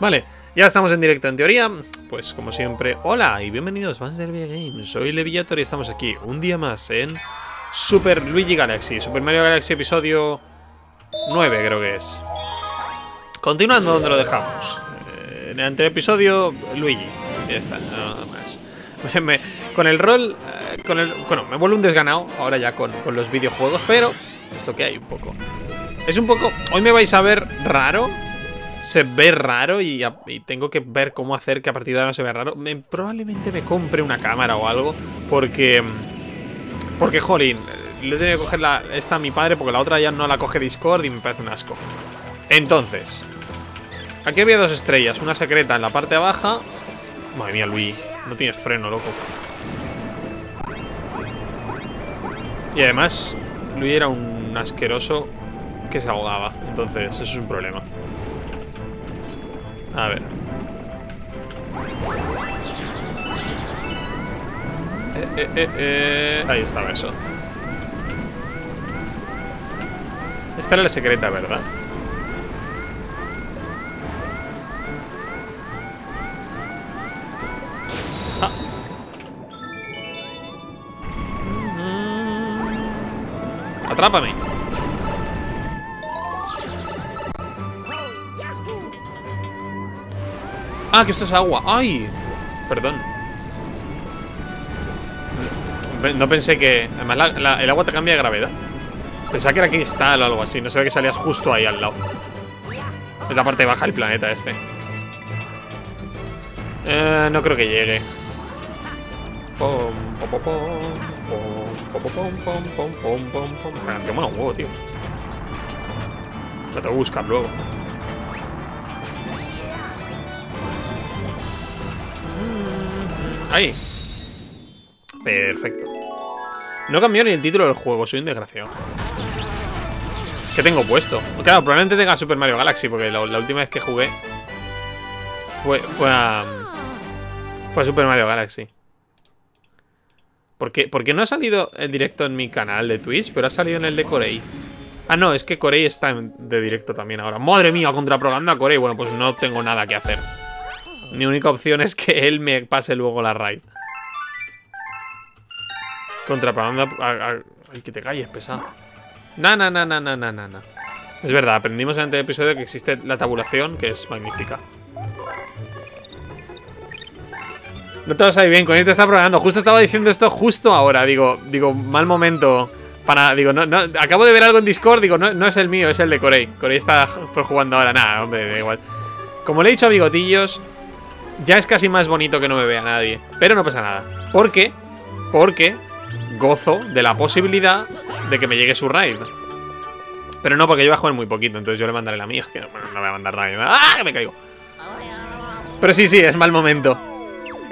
Vale, ya estamos en directo en teoría. Pues como siempre, hola y bienvenidos fans del Games. Soy Levillator y estamos aquí un día más en Super Luigi Galaxy. Super Mario Galaxy episodio 9 creo que es. Continuando donde lo dejamos. Eh, En el anterior episodio, Luigi. Ya está, nada más. Me- con el rol... eh, Con el, bueno, me vuelvo un desganado ahora ya con, con los videojuegos, pero es lo que hay un poco. Es un poco... Hoy me vais a ver raro. Se ve raro y, y tengo que ver cómo hacer que a partir de ahora no se vea raro. Me- probablemente me compre una cámara o algo, porque... Porque, jolín, le tengo que coger esta a mi padre porque la otra ya no la coge Discord y me parece un asco. Entonces, aquí había dos estrellas, una secreta en la parte baja. Madre mía, Luis, no tienes freno, loco. Y además, Luis era un asqueroso que se ahogaba. Entonces, eso es un problema. A ver. Eh, eh, eh. Ahí estaba eso. Esta era la secreta, ¿verdad? Atrápame. Ah, que esto es agua. ¡Ay! Perdón. Pe- No pensé que... Además, el agua te cambia de gravedad. Pensaba que era cristal o algo así. No ve que salías justo ahí al lado. Es la parte baja del planeta este. Eh, no creo que llegue. Pom, pom, pom, pom, Esta canción mola un huevo, tío. La tengo que buscar luego. Ahí. Perfecto. No cambió ni el título del juego, soy un desgraciado. ¿Qué tengo puesto? Claro, probablemente tenga Super Mario Galaxy, porque la, la última vez que jugué fue, fue a. Fue a Super Mario Galaxy. ¿Por qué, por qué no ha salido el directo en mi canal de Twitch, pero ha salido en el de Corey? Ah, no, es que Corey está de directo también ahora. ¡Madre mía! Contrapropaganda a Corey. Bueno, pues no tengo nada que hacer. Mi única opción es que él me pase luego la raid. Contrapaganda. a- Ay, que te calles, pesado. Na, na, na, na, na, na, na. Es verdad, aprendimos en el episodio que existe la tabulación, que es magnífica. No a ir bien, con él te está programando. Justo estaba diciendo esto justo ahora. Digo, digo, mal momento. Para, digo, no, no, acabo de ver algo en Discord, digo, no, no es el mío, es el de Corey. Corey está jugando ahora. Nada, hombre, da igual. Como le he dicho a Bigotillos, ya es casi más bonito que no me vea nadie. Pero no pasa nada. ¿Por qué? Porque gozo de la posibilidad de que me llegue su raid. Pero no, porque yo voy a jugar muy poquito, entonces yo le mandaré la mía. Que no, no voy a mandar raid. ¡Ah! Que me caigo. Pero sí, sí, es mal momento.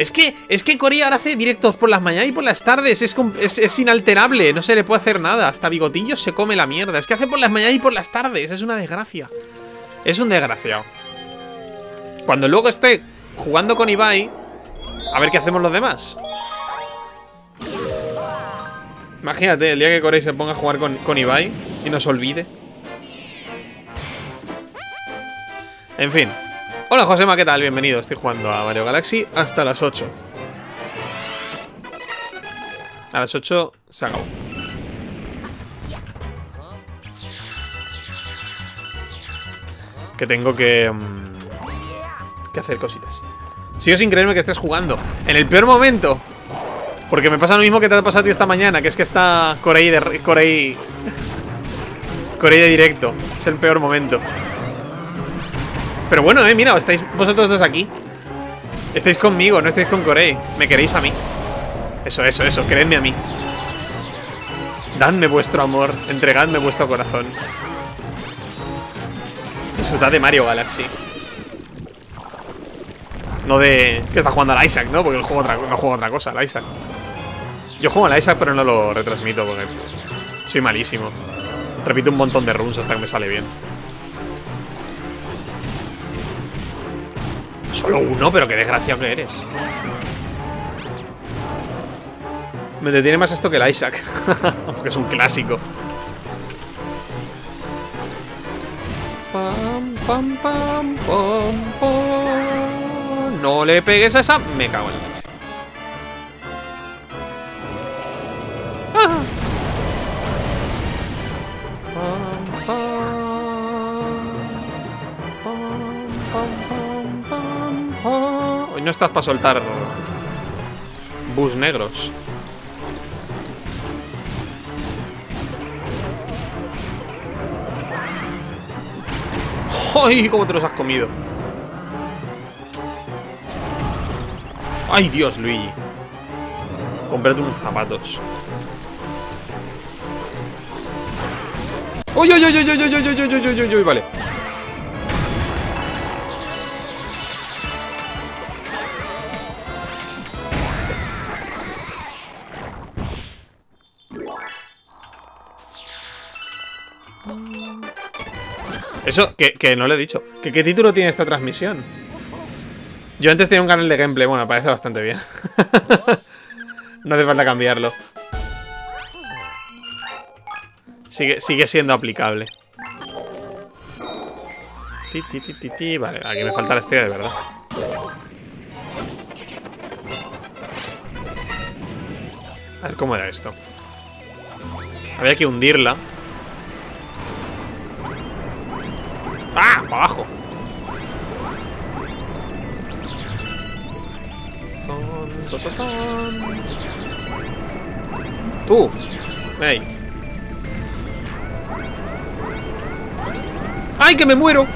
Es que, es que ahora hace directos por las mañanas y por las tardes. Es, es, inalterable. No se le puede hacer nada. Hasta Bigotillos se come la mierda. Es que hace por las mañanas y por las tardes. Es una desgracia. Es un desgraciado. Cuando luego esté jugando con Ibai, a ver qué hacemos los demás. Imagínate, el día que Corey se ponga a jugar con, con Ibai y nos olvide. En fin. Hola Josema, ¿qué tal? Bienvenido. Estoy jugando a Mario Galaxy hasta las 8. A las 8 se acabó. Que tengo que... mm, que hacer cositas. Sigo sin creerme que estés jugando. En el peor momento. Porque me pasa lo mismo que te ha pasado a ti esta mañana, que es que está Corey de... Corey... Corey de directo. Es el peor momento. Pero bueno, eh, mira, estáis vosotros dos aquí. Estáis conmigo, no estáis con Corey. Me queréis a mí. Eso, eso, eso, queredme a mí. Dadme vuestro amor, entregadme vuestro corazón. Disfrutad de Mario Galaxy. No de... Que está jugando al Isaac, ¿no? Porque el juego otra, no juego otra cosa, al Isaac. Yo juego al Isaac, pero no lo retransmito porque soy malísimo. Repito un montón de runs hasta que me sale bien. Solo uno, pero qué desgraciado que eres. Me detiene más esto que el Isaac. Porque es un clásico. Pam, pam, pam, pam, pam. No le pegues a esa. Me cago en la leche. Ah. No estás para soltar bus negros. ¡Ay! ¿Cómo te los has comido? ¡Ay, Dios, Luigi! Cómprate unos zapatos. ¡Uy, uy, uy, uy, uy, uy, uy, uy, uy, uy, uy, uy! Vale. Eso, que, que no lo he dicho. ¿Que, ¿Qué título tiene esta transmisión? Yo antes tenía un canal de gameplay. Bueno, parece bastante bien. no hace falta cambiarlo. Sigue, sigue siendo aplicable. Ti, ti. Vale, aquí me falta la estrella de verdad. A ver cómo era esto. Había que hundirla. ¡Ah! ¡Para abajo! ¡Tú! ¡Ey! ¡Ay, que me muero!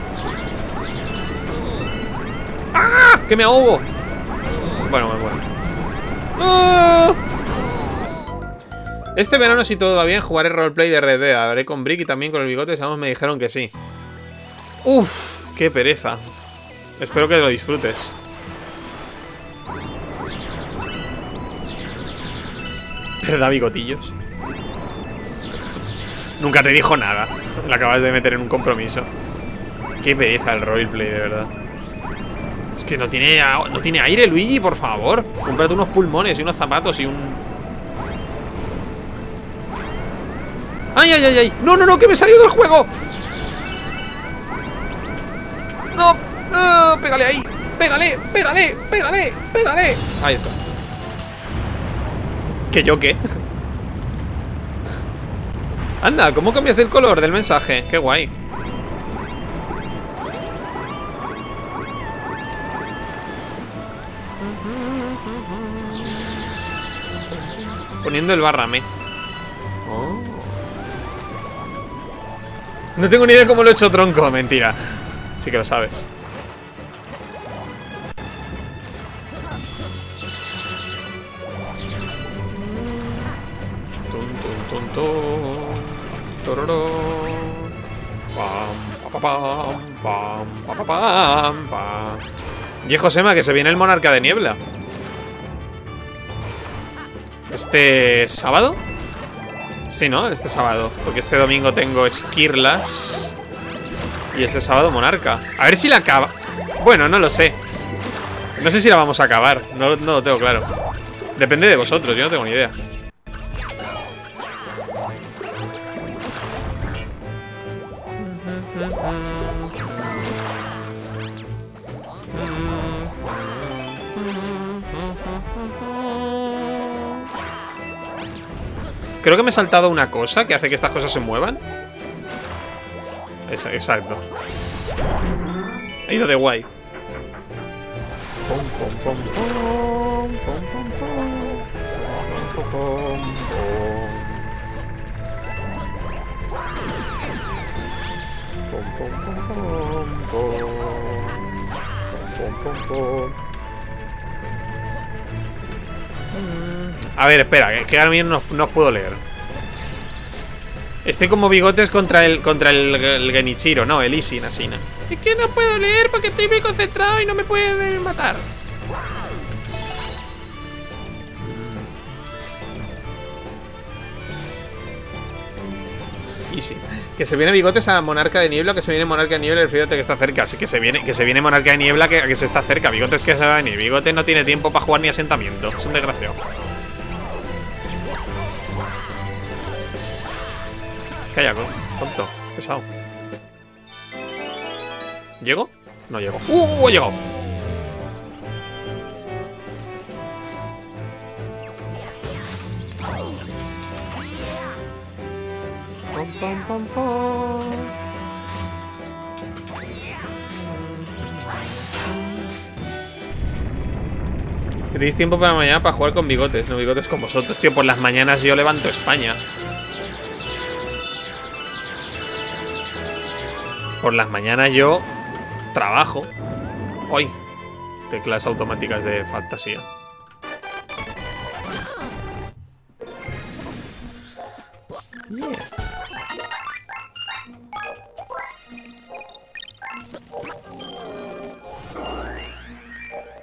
¡Ah! ¡Que me ahogo! Bueno, me muero. ¡Ah! Este verano, si todo va bien, jugaré roleplay de Red Dead. Con Brick y también con el bigote. Sabemos, me dijeron que sí. Uf, qué pereza. Espero que lo disfrutes. ¿Verdad, bigotillos? Nunca te dijo nada. Lo acabas de meter en un compromiso. Qué pereza el roleplay, de verdad. Es que no tiene, no tiene aire, Luigi, por favor. Cómprate unos pulmones y unos zapatos y un... ¡Ay, ay, ay, ay! ¡No, no, no! ¡Que me he salido del juego! ¡No! ¡Pégale ahí! ¡Pégale! ¡Pégale! ¡Pégale! ¡Pégale! Ahí está. ¿Que yo qué? Anda, ¿cómo cambias del color del mensaje? Qué guay. Poniendo el barrame. Oh. No tengo ni idea de cómo lo he hecho tronco, mentira. Sí que lo sabes. Tun, tun, tun. Pam, pa, pa, pam, pam, pa, pa, pam, que se viene el monarca de niebla. ¿Este sábado? Sí, ¿no? Este sábado. Porque este domingo tengo esquirlas. Y este sábado monarca. A ver si la acaba. Bueno, no lo sé. No sé si la vamos a acabar. No, no lo tengo claro. Depende de vosotros, yo no tengo ni idea. Creo que me he saltado una cosa que hace que estas cosas se muevan. Exacto. He ido de guay. A ver, espera, que ahora mismo no, no os puedo leer. Estoy como bigotes contra el contra el, el Genichiro, no, el Isin, Asina. Es que no puedo leer porque estoy muy concentrado y no me pueden matar. Easy. Que se viene bigotes a Monarca de Niebla, que se viene Monarca de Niebla el fíjate que está cerca. Así que se viene, que se viene Monarca de Niebla que, que se está cerca. Bigotes que se va a venir. Bigotes no tiene tiempo para jugar ni asentamiento. Es un desgraciado. Calla, tonto. Pesado. ¿Llego? No llego. ¡Uh! ¡He llegado! Pam, pam. Tenéis tiempo para mañana para jugar con bigotes, no bigotes con vosotros, tío. Por las mañanas yo levanto España. Por las mañanas yo trabajo. Hoy. Teclas automáticas de fantasía.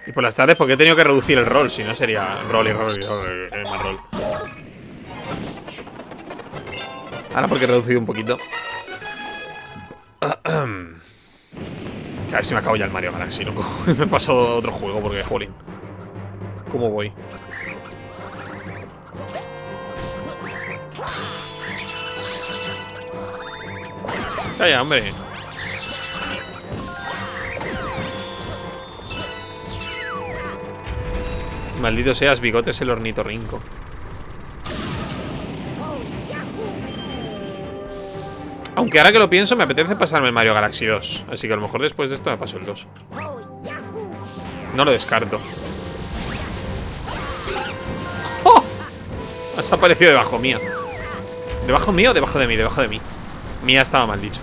Y por las tardes, porque he tenido que reducir el rol, si no sería rol y rol y rol, y más rol. Ahora porque he reducido un poquito. A ver si me acabo ya el Mario Galaxy, loco. me a otro juego porque, jolín. ¿Cómo voy? Calla, hombre. Maldito seas, bigotes el hornito rinco. Aunque ahora que lo pienso, me apetece pasarme el Mario Galaxy 2. Así que a lo mejor después de esto me paso el 2. No lo descarto. ¡Oh! Has aparecido debajo mía. ¿Debajo mío o debajo de mí? Debajo de mí. Mía estaba mal dicho.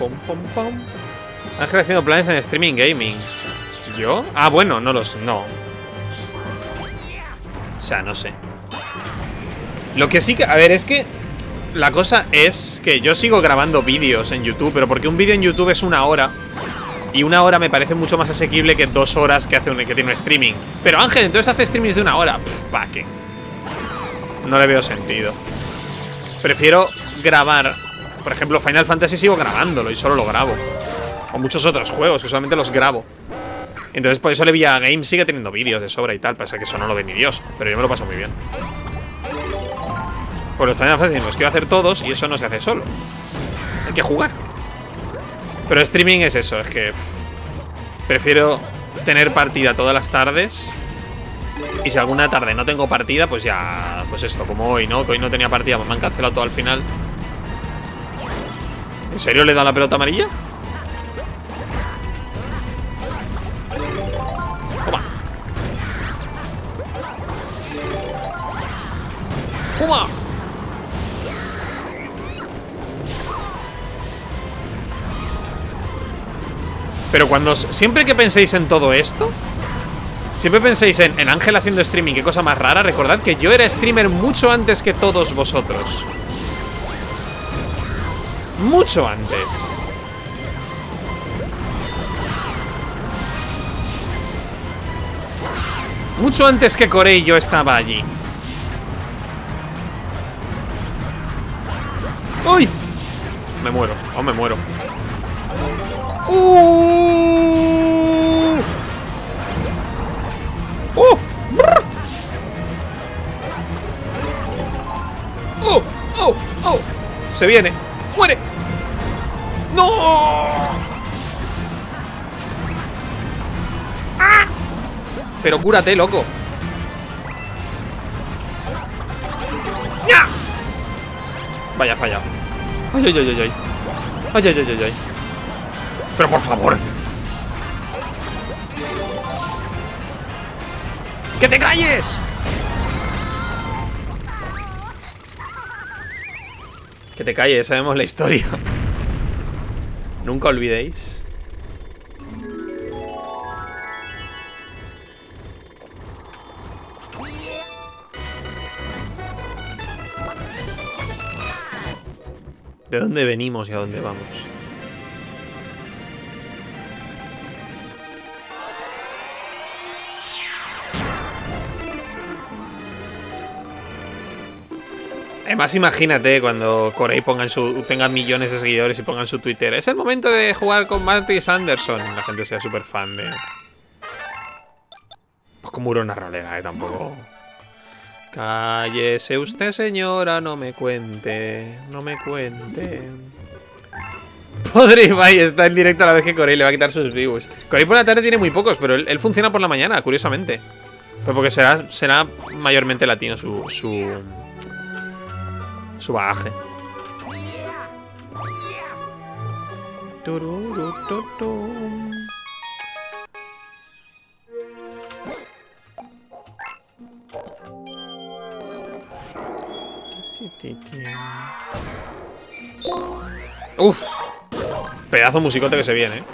Pom, pom, pom. Ángel haciendo planes en streaming gaming. ¿Yo? Ah, bueno, no los. No. O sea, no sé. Lo que sí que. A ver, es que. La cosa es que yo sigo grabando vídeos en YouTube, pero porque un vídeo en YouTube es una hora. Y una hora me parece mucho más asequible que dos horas que, hace un, que tiene un streaming. Pero Ángel, entonces hace streamings de una hora. Pff, pa' qué. No le veo sentido. Prefiero grabar por ejemplo, Final Fantasy sigo grabándolo y solo lo grabo. O muchos otros juegos que solamente los grabo. Entonces por eso Levia Game sigue teniendo vídeos de sobra y tal. Pasa que eso no lo ve ni Dios. Pero yo me lo paso muy bien. Por los Final Fantasy los quiero hacer todos y eso no se hace solo. Hay que jugar. Pero streaming es eso, es que prefiero tener partida todas las tardes. Y si alguna tarde no tengo partida, pues ya, pues esto, como hoy, ¿no? Que hoy no tenía partida, pues me han cancelado todo al final. ¿En serio le da la pelota amarilla? Toma. Toma. Pero cuando... Siempre que penséis en todo esto Siempre penséis en, en Ángel haciendo streaming Qué cosa más rara Recordad que yo era streamer mucho antes que todos vosotros mucho antes. Mucho antes que Corey yo estaba allí. ¡Uy! Me muero, oh, me muero. ¡Uh! ¡Uh! ¡Oh! ¡Oh! ¡Oh! Se viene. ¡Muere! ¡No! ¡Ah! Pero cúrate, loco. ¡Ya! Vaya, fallado. Ay, ay, ay, ay, ay. Ay, ay, ay, ay. Pero por favor. ¡Que te calles! Que te calles, sabemos la historia. Nunca olvidéis. ¿De dónde venimos y a dónde vamos? Además, imagínate cuando Corey pongan su, tenga millones de seguidores y pongan su Twitter. Es el momento de jugar con Marty Sanderson. La gente sea súper fan de. Pues como una ralera, eh, tampoco. Cállese usted, señora, no me cuente. No me cuente. Podre Ibai está en directo a la vez que Corey le va a quitar sus views. Corey por la tarde tiene muy pocos, pero él, funciona por la mañana, curiosamente. Pero porque será, será mayormente latino su, su, su bagaje. Uf, pedazo musicote que se viene, ¿eh?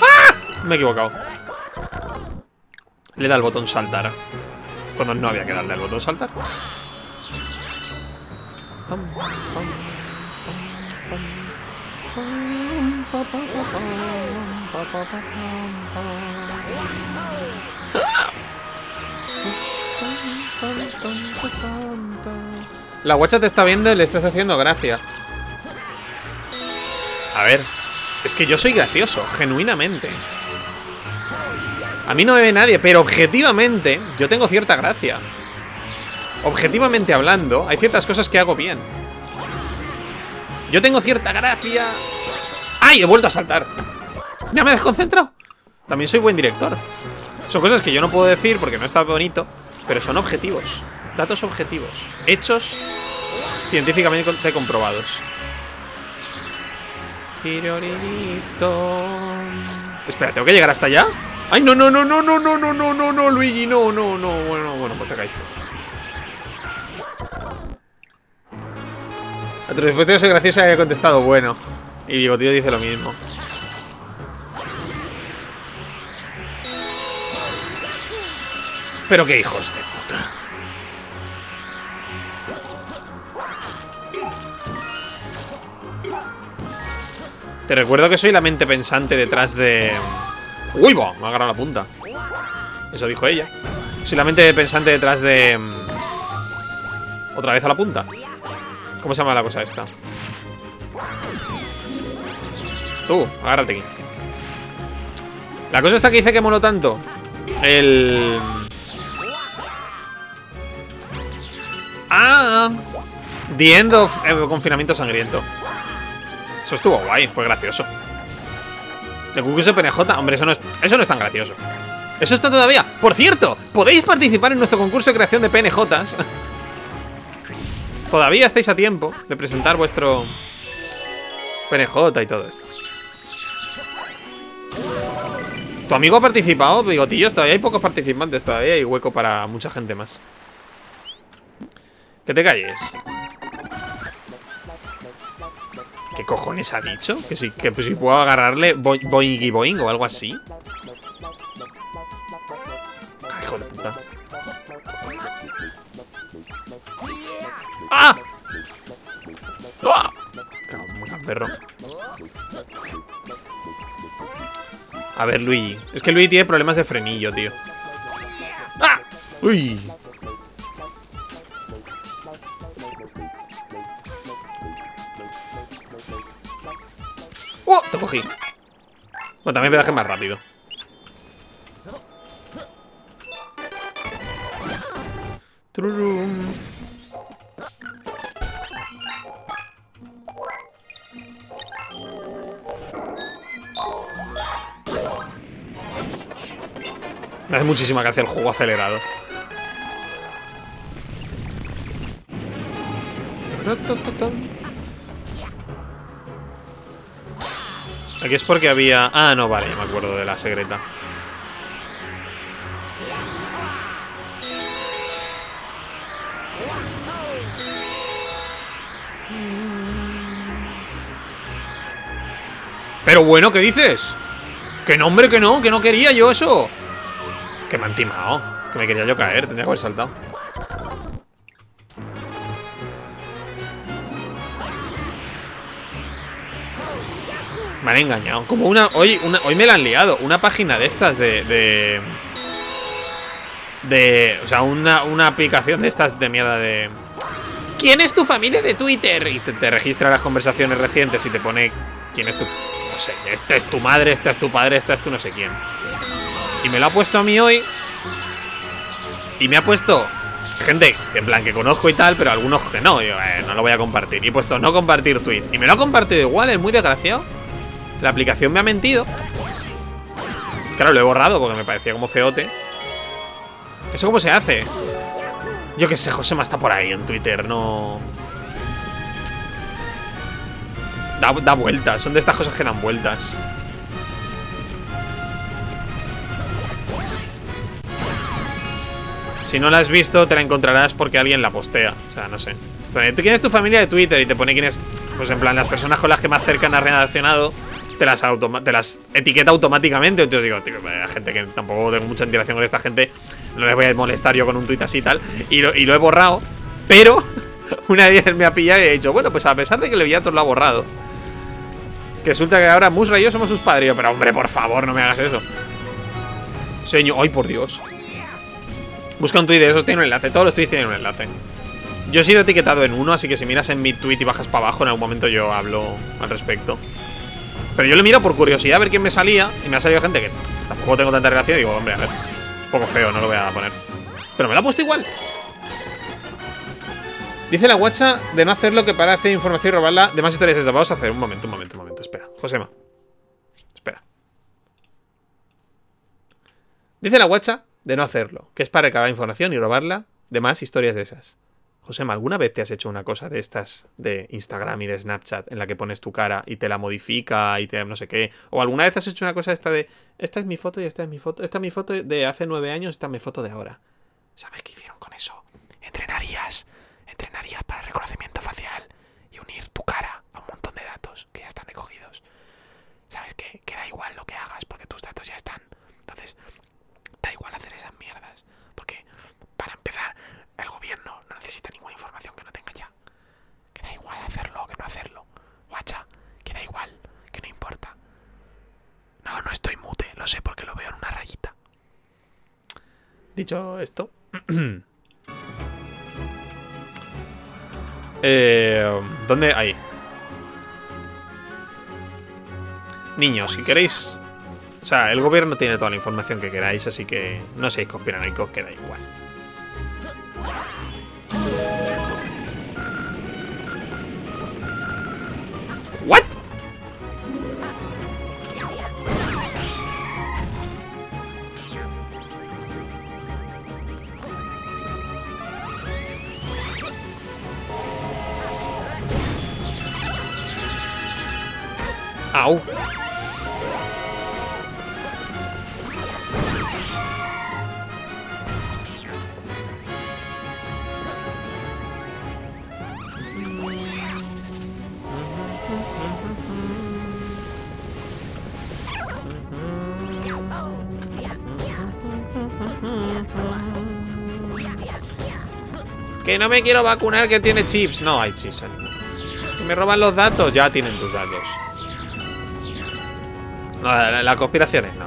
¡Ah! Me he equivocado. Le da el botón saltar. Cuando no había que darle al botón saltar. La guacha te está viendo y le estás haciendo gracia. A ver, es que yo soy gracioso, genuinamente. A mí no me ve nadie, pero objetivamente yo tengo cierta gracia. Objetivamente hablando, hay ciertas cosas que hago bien. Yo tengo cierta gracia. ¡Ay! He vuelto a saltar. Ya me he desconcentrado. También soy buen director. Son cosas que yo no puedo decir porque no está bonito, pero son objetivos. Datos objetivos. Hechos científicamente comprobados. Espera, ¿tengo que llegar hasta allá? ¡Ay, no, no, no, no, no, no, no, no, no, no, Luigi! No, no, no, bueno, bueno, pues te caíste. A tu respuesta soy graciosa y he contestado bueno. Y digo, tío, dice lo mismo. Pero qué hijos de puta. Te recuerdo que soy la mente pensante detrás de... ¡Uy, va! Me ha agarrado la punta. Eso dijo ella. Soy la mente pensante detrás de... Mm, otra vez a la punta. ¿Cómo se llama la cosa esta? Tú, agárrate aquí. La cosa esta que dice que mono tanto. El... Ah, The End of eh, Confinamiento Sangriento. Eso estuvo guay, fue gracioso. El concurso de PNJ, hombre, eso no, es, eso no es tan gracioso. Eso está todavía. Por cierto, podéis participar en nuestro concurso de creación de PNJs. todavía estáis a tiempo de presentar vuestro PNJ y todo esto. ¿Tu amigo ha participado, bigotillos? Todavía hay pocos participantes, todavía hay hueco para mucha gente más. Que te calles. ¿Qué cojones ha dicho? Que si, que pues si puedo agarrarle boing y boing o algo así. Ay, hijo de puta. ¡Ah! ¡Ah! perro. A ver, Luigi. Es que Luigi tiene problemas de frenillo, tío. ¡Ah! ¡Uy! ¡Oh! Te cogí. Bueno, también pedaje más rápido. Me hace muchísima gracia el juego acelerado. Aquí es porque había... Ah, no, vale, ya me acuerdo de la secreta. Pero bueno, ¿qué dices? Que no, hombre, que no, que no quería yo eso. Que me han timado. Que me quería yo caer, tendría que haber saltado. Me han engañado. Como una. Hoy, hoy me la han liado. Una página de estas de. de. de o sea, una, una aplicación de estas de mierda de. ¿Quién es tu familia de Twitter? Y te, registra las conversaciones recientes y te pone. ¿Quién es tu.? No sé, esta es tu madre, esta es tu padre, esta es tu no sé quién. Y me lo ha puesto a mí hoy. Y me ha puesto gente en plan que conozco y tal, pero algunos que no. Yo, eh, no lo voy a compartir. Y he puesto no compartir tweet. Y me lo ha compartido igual, es muy desgraciado. La aplicación me ha mentido. Claro, lo he borrado porque me parecía como feote. ¿Eso cómo se hace? Yo qué sé, Josema está por ahí en Twitter, no... Da, da vueltas, son de estas cosas que dan vueltas. Si no la has visto, te la encontrarás porque alguien la postea. O sea, no sé. ¿Tú quién es tu familia de Twitter? Y te pone quién es... Pues en plan, las personas con las que más cercan has relacionado te las, etiqueta automáticamente. Entonces digo, tío, hay gente que tampoco tengo mucha interacción con esta gente. No les voy a molestar yo con un tuit así y tal. Y lo, he borrado. Pero una vez me ha pillado y he dicho, bueno, pues a pesar de que Leviator lo ha borrado. Que resulta que ahora Musra y yo somos sus padres. Pero hombre, por favor, no me hagas eso. Señor, ay por Dios. Busca un tuit de esos, tiene un enlace. Todos los tweets tienen un enlace. Yo he sido etiquetado en uno, así que si miras en mi tweet y bajas para abajo, en algún momento yo hablo al respecto. Pero yo le miro por curiosidad a ver quién me salía Y me ha salido gente que tampoco tengo tanta relación digo, hombre, a ver, un poco feo, no lo voy a poner Pero me lo ha puesto igual Dice la guacha de no hacer lo que para hacer información y robarla de más historias esas. Vamos a hacer un momento, un momento, un momento. Espera, Josema. Espera. Dice la guacha de no hacerlo, que es para recabar información y robarla de más historias de esas. Josema, ¿alguna vez te has hecho una cosa de estas de Instagram y de Snapchat en la que pones tu cara y te la modifica y te no sé qué? ¿O alguna vez has hecho una cosa esta de esta es mi foto y esta es mi foto? Esta es mi foto de hace nueve años, esta es mi foto de ahora. ¿Sabes qué hicieron con eso? Entrenarías. Entrenarías para reconocimiento facial y unir tu cara a un montón de datos que ya están recogidos. ¿Sabes qué? Que da igual lo que hagas porque tus datos ya están. Entonces, da igual hacer esas mierdas. Porque, para empezar, el gobierno no necesita ninguna información que no tenga ya. Que da igual hacerlo que no hacerlo. Guacha, que da igual, que no importa. No, no estoy mute, lo sé porque lo veo en una rayita. Dicho esto... eh, ¿Dónde? Ahí. Niños, si queréis... O sea, el gobierno tiene toda la información que queráis, así que no seáis conspiranoicos, que da igual. What? Au. Que no me quiero vacunar que tiene chips. No hay chips, Que me roban los datos. Ya tienen tus datos. No, las la conspiraciones no.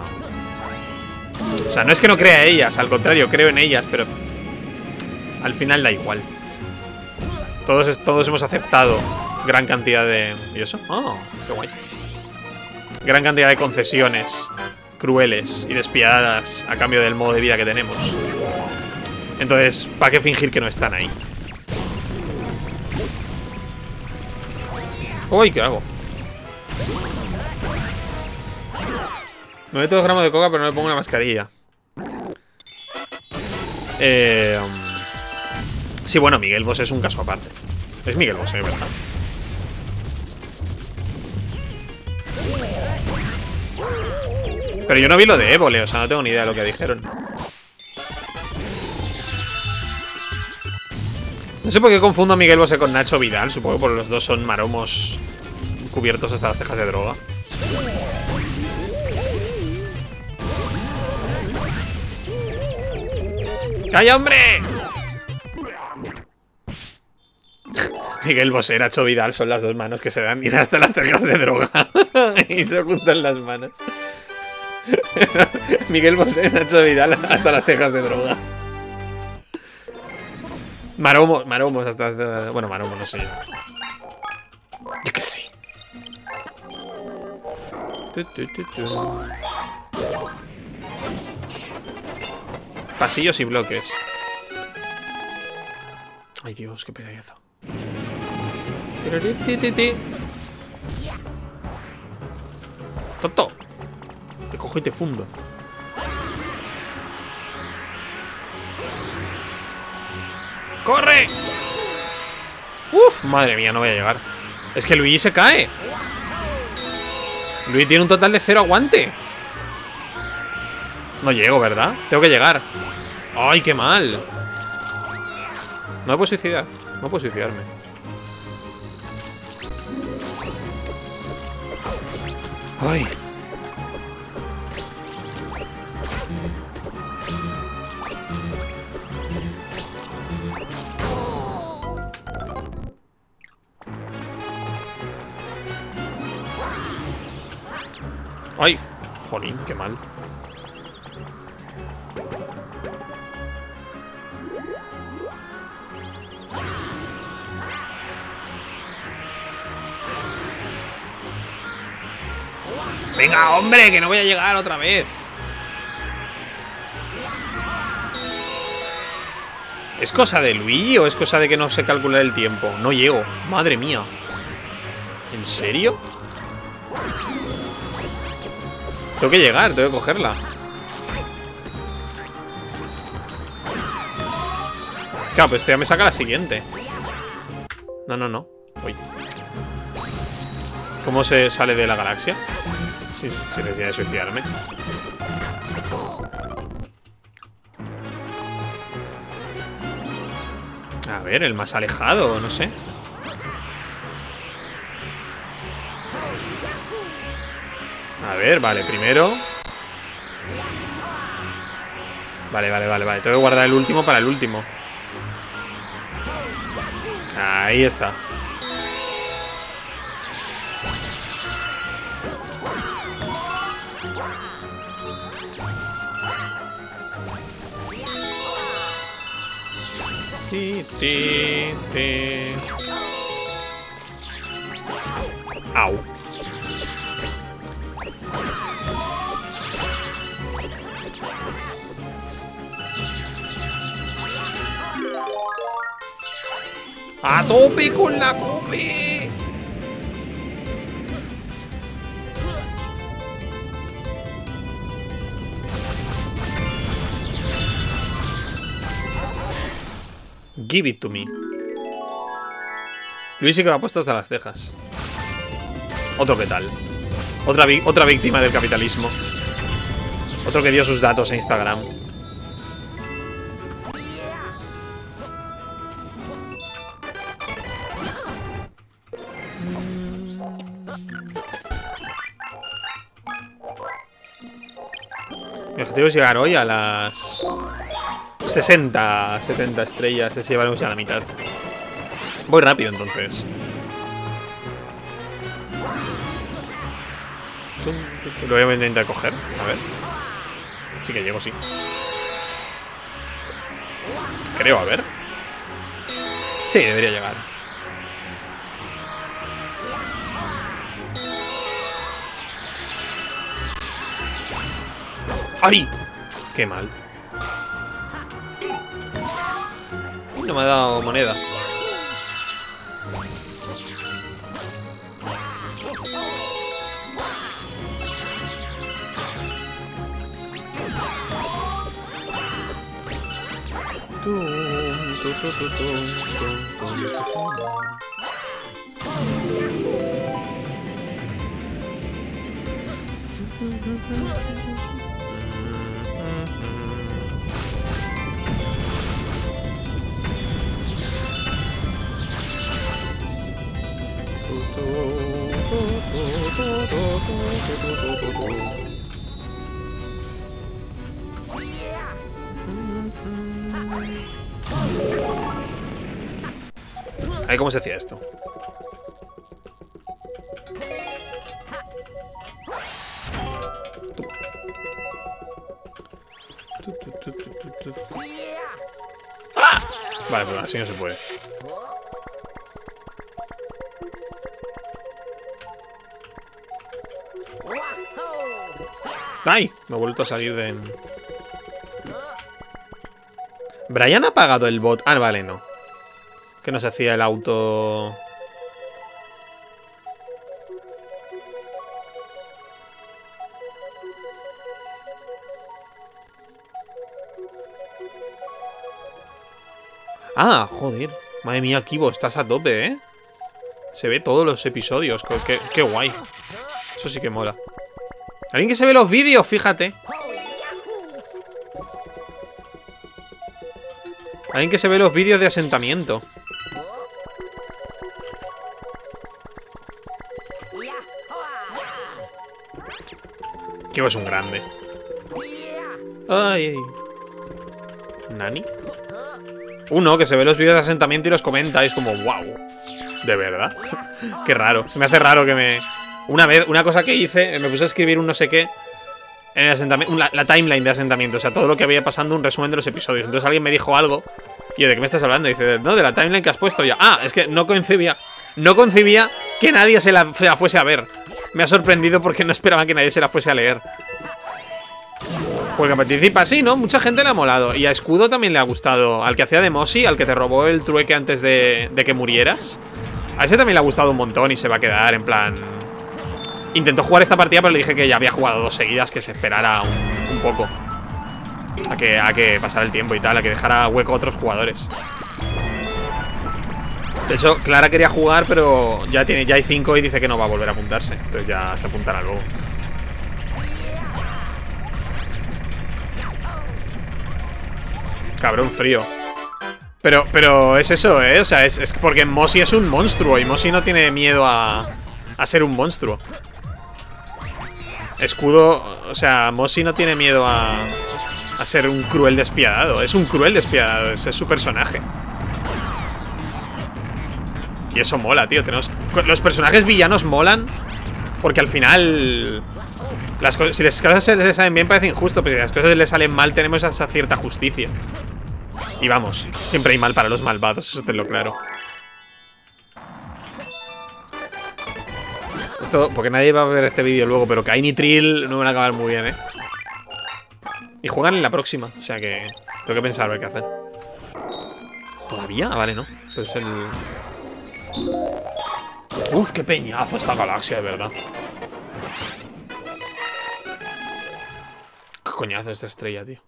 O sea, no es que no crea ellas. Al contrario, creo en ellas, pero... Al final da igual. Todos, todos hemos aceptado gran cantidad de... ¿Y eso? Oh, qué guay. Gran cantidad de concesiones crueles y despiadadas a cambio del modo de vida que tenemos. Entonces, ¿para qué fingir que no están ahí? Uy, ¿qué hago? Me meto dos gramos de coca, pero no me pongo una mascarilla. Eh, um, sí, bueno, Miguel Boss es un caso aparte. Es Miguel Boss, es verdad. Pero yo no vi lo de Évole, o sea, no tengo ni idea de lo que dijeron. No sé por qué confundo a Miguel Bosé con Nacho Vidal. Supongo que por los dos son maromos cubiertos hasta las cejas de droga. ¡Calla, hombre! Miguel Bosé, Nacho Vidal son las dos manos que se dan y hasta las cejas de droga. y se juntan las manos. Miguel Bosé, Nacho Vidal hasta las cejas de droga. Maromos, maromos hasta... Bueno, maromos, no sé yo. Yo qué sé. Pasillos y bloques. Ay, Dios, qué pedazo. ¡Tonto! Te cojo y te fundo. ¡Corre! ¡Uf! Madre mía, no voy a llegar. Es que Luigi se cae. Luigi tiene un total de cero aguante. No llego, ¿verdad? Tengo que llegar. ¡Ay, qué mal! No me puedo suicidar. No puedo suicidarme. Ay. Ay, jolín, qué mal. Venga, hombre, que no voy a llegar otra vez. ¿Es cosa de Luigi o es cosa de que no sé calcular el tiempo? No llego. Madre mía. ¿En serio? Tengo que llegar, tengo que cogerla. Claro, pues esto ya me saca la siguiente. No, no, no. Uy. ¿Cómo se sale de la galaxia? sin necesidad de suicidarme. A ver, el más alejado, no sé. A ver, vale, primero. Vale, vale, vale, vale. Tengo que guardar el último para el último. Ahí está. Ti, ti. ¡A tope con la cope! Give it to me. Luis sí que me ha puesto hasta las cejas. Otro que tal. Otra, otra víctima del capitalismo. Otro que dio sus datos a Instagram. Mi objetivo es llegar hoy a las 60, 70 estrellas. Así llevaremos ya la mitad. Voy rápido entonces. Lo voy a intentar coger. A ver. Sí que llego, sí. Creo, a ver. Sí, debería llegar. ¡Ay! ¡Qué mal! No me ha dado moneda. Ahí cómo se hacía esto. ¡Ah! Vale, pero así no se puede. ¡Ay! Me he vuelto a salir de... Brian ha apagado el bot. Ah, vale, no. Que no se hacía el auto... Ah, joder. Madre mía, Kibo, estás a tope, ¿eh? Se ve todos los episodios. Qué guay. Eso sí que mola. Alguien que se ve los vídeos, fíjate. Alguien que se ve los vídeos de asentamiento. Kibo es un grande. Ay. ¿Nani? Uno que se ve los vídeos de asentamiento y los comenta y es como, wow. ¿De verdad? Qué raro. Se me hace raro que me... Una vez, una cosa que hice, me puse a escribir un no sé qué en el asentamiento, la, timeline de asentamiento, o sea, todo lo que había pasando, un resumen de los episodios. Entonces alguien me dijo algo, y yo, ¿de qué me estás hablando? Dice, no, de la timeline que has puesto ya. Ah, es que no concebía, no concebía que nadie se la, se la fuese a ver. Me ha sorprendido porque no esperaba que nadie se la fuese a leer. Porque participa, sí, ¿no? Mucha gente le ha molado. Y a Escudo también le ha gustado. Al que hacía de Mosi, al que te robó el trueque antes de, de que murieras. A ese también le ha gustado un montón y se va a quedar en plan... Intentó jugar esta partida, pero le dije que ya había jugado dos seguidas, que se esperara un, poco. A que, a que pasara el tiempo y tal, a que dejara hueco a otros jugadores. De hecho, Clara quería jugar, pero ya, tiene, ya hay cinco y dice que no va a volver a apuntarse. Entonces ya se apuntará luego. Cabrón frío. Pero, pero es eso, ¿eh? O sea, es, es porque Mosi es un monstruo y Mosi no tiene miedo a, a ser un monstruo. Escudo, o sea, Mosi no tiene miedo a, a ser un cruel despiadado. Es un cruel despiadado, ese es su personaje. Y eso mola, tío. Tenemos... Los personajes villanos molan porque al final... Las si las cosas les salen bien parece injusto, pero si las cosas les salen mal tenemos esa cierta justicia. Y vamos, siempre hay mal para los malvados, eso te lo claro. Porque nadie va a ver este vídeo luego, pero Kain y Trill no van a acabar muy bien, ¿eh? Y juegan en la próxima, o sea que tengo que pensar a ver qué hacen. ¿Todavía? Ah, vale, no. Pero es el... Uf, qué peñazo esta galaxia, de verdad. Qué coñazo esta estrella, tío.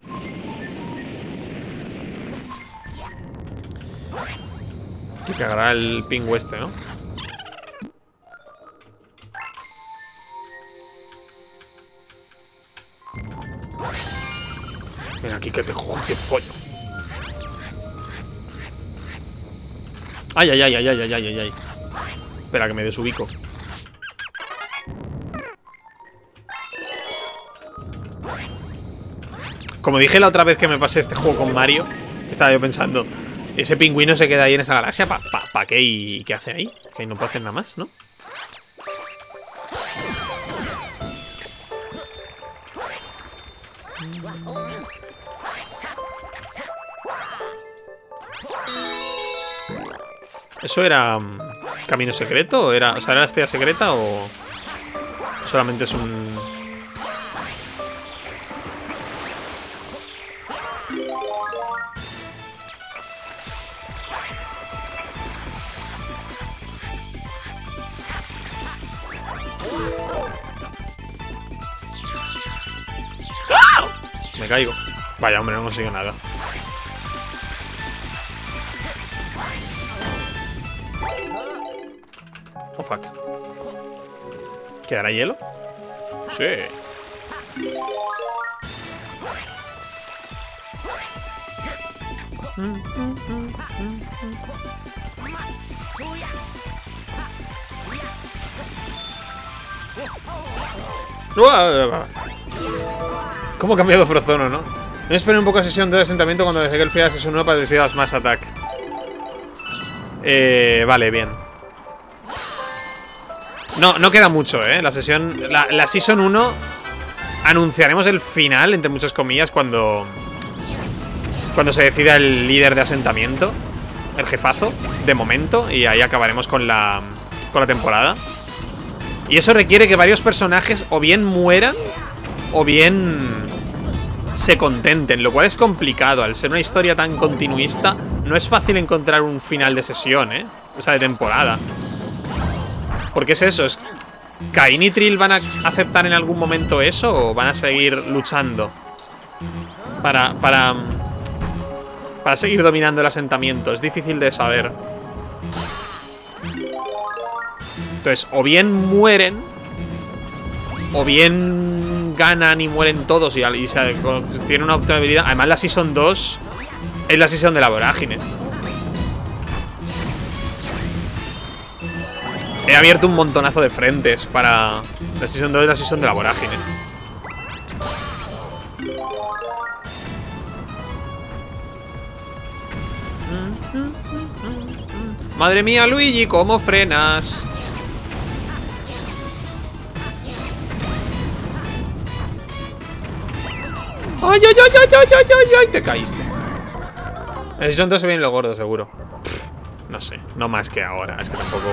Que cagará el pingüe este, ¿no? Ven aquí que te, te follo. Ay, ay, ay, ay, ay, ay, ay, ay. Espera, que me desubico. Como dije la otra vez que me pasé este juego con Mario, estaba yo pensando, ese pingüino se queda ahí en esa galaxia, ¿para pa, qué? ¿Y qué hace ahí? Que no puede hacer nada más, ¿no? ¿Eso era um, camino secreto? ¿O era, o sea, ¿era la estrella secreta o solamente es un... Me caigo. Vaya, hombre, no consigo nada. Oh, fuck. ¿Quedará hielo? Sí. ¿Cómo ha cambiado Frozono, no? Me esperé un poco a sesión de asentamiento cuando dejé que el final sesión 1 para decir más attack. Eh, vale, bien. No, no queda mucho, ¿eh? La sesión... La, la Season 1 anunciaremos el final, entre muchas comillas, cuando... Cuando se decida el líder de asentamiento. El jefazo, de momento. Y ahí acabaremos con la... Con la temporada. Y eso requiere que varios personajes o bien mueran o bien se contenten, lo cual es complicado. Al ser una historia tan continuista, no es fácil encontrar un final de sesión, ¿eh? O sea, de temporada. Porque es eso, es... ¿Cain y Trill van a aceptar en algún momento eso o van a seguir luchando? Para... para... Para seguir dominando el asentamiento. Es difícil de saber. Entonces, o bien mueren O bien ganan y mueren todos Y, y tienen una optabilidad Además la Season 2 Es la Season de la vorágine He abierto un montonazo de frentes Para la Season 2 es la Season de la vorágine Madre mía, Luigi, ¿cómo frenas? ¡Ay, ay, ay, ay, ay, ay, ay, ay! Te caíste. En Season 2 se viene lo gordo, seguro. no sé, no más que ahora. Es que tampoco...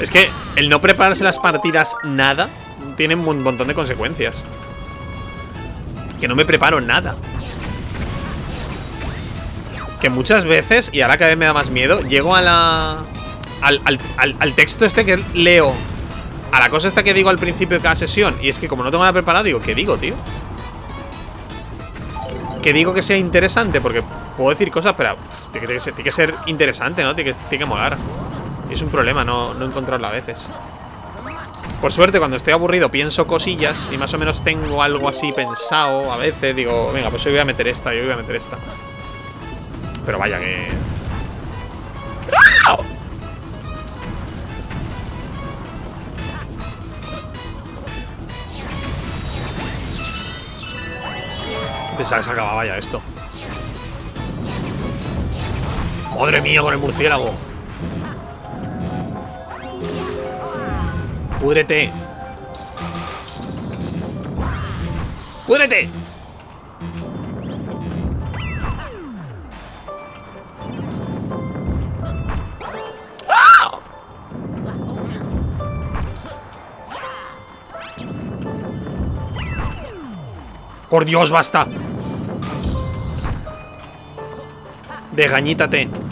Es que el no prepararse las partidas nada tiene un montón de consecuencias. Que no me preparo nada. Que muchas veces, y ahora cada vez me da más miedo, llego a la... Al, al, al texto este que leo A la cosa esta que digo al principio de cada sesión Y es que como no tengo nada preparado, digo, ¿qué digo, tío? que digo que sea interesante Porque puedo decir cosas, pero tiene, que ser, tiene, que ser, interesante, ¿no? Tiene que, tiene que molar es un problema no, no encontrarlo a veces Por suerte, cuando estoy aburrido Pienso cosillas y más o menos tengo algo así pensado A veces digo, venga, pues hoy voy a meter esta Yo voy a meter esta Pero vaya que... Pensaba que se acababa ya esto. ¡Madre mía con el murciélago! ¡Púdrete! ¡Púdrete! ¡Por Dios, basta! Desgañítate.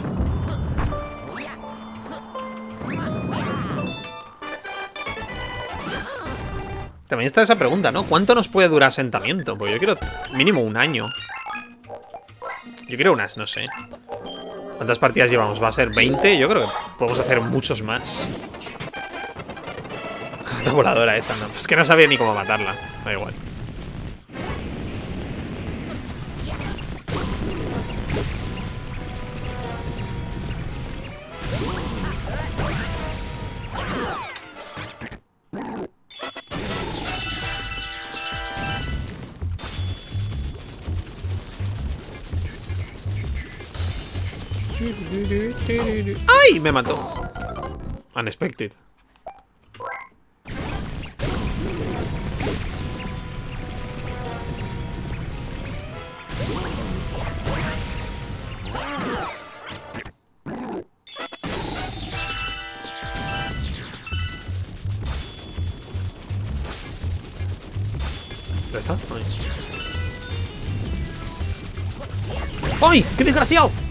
También está esa pregunta, ¿no? ¿Cuánto nos puede durar asentamiento? Pues yo quiero mínimo un año. Yo quiero unas, no sé. ¿Cuántas partidas llevamos? ¿Va a ser 20? Yo creo que podemos hacer muchos más. La voladora esa, ¿no? Es que no sabía ni cómo matarla. Da igual. ¡Ay! Me mató. Unexpected. ¿Dónde está? ¡Ay! ¡Qué desgraciado!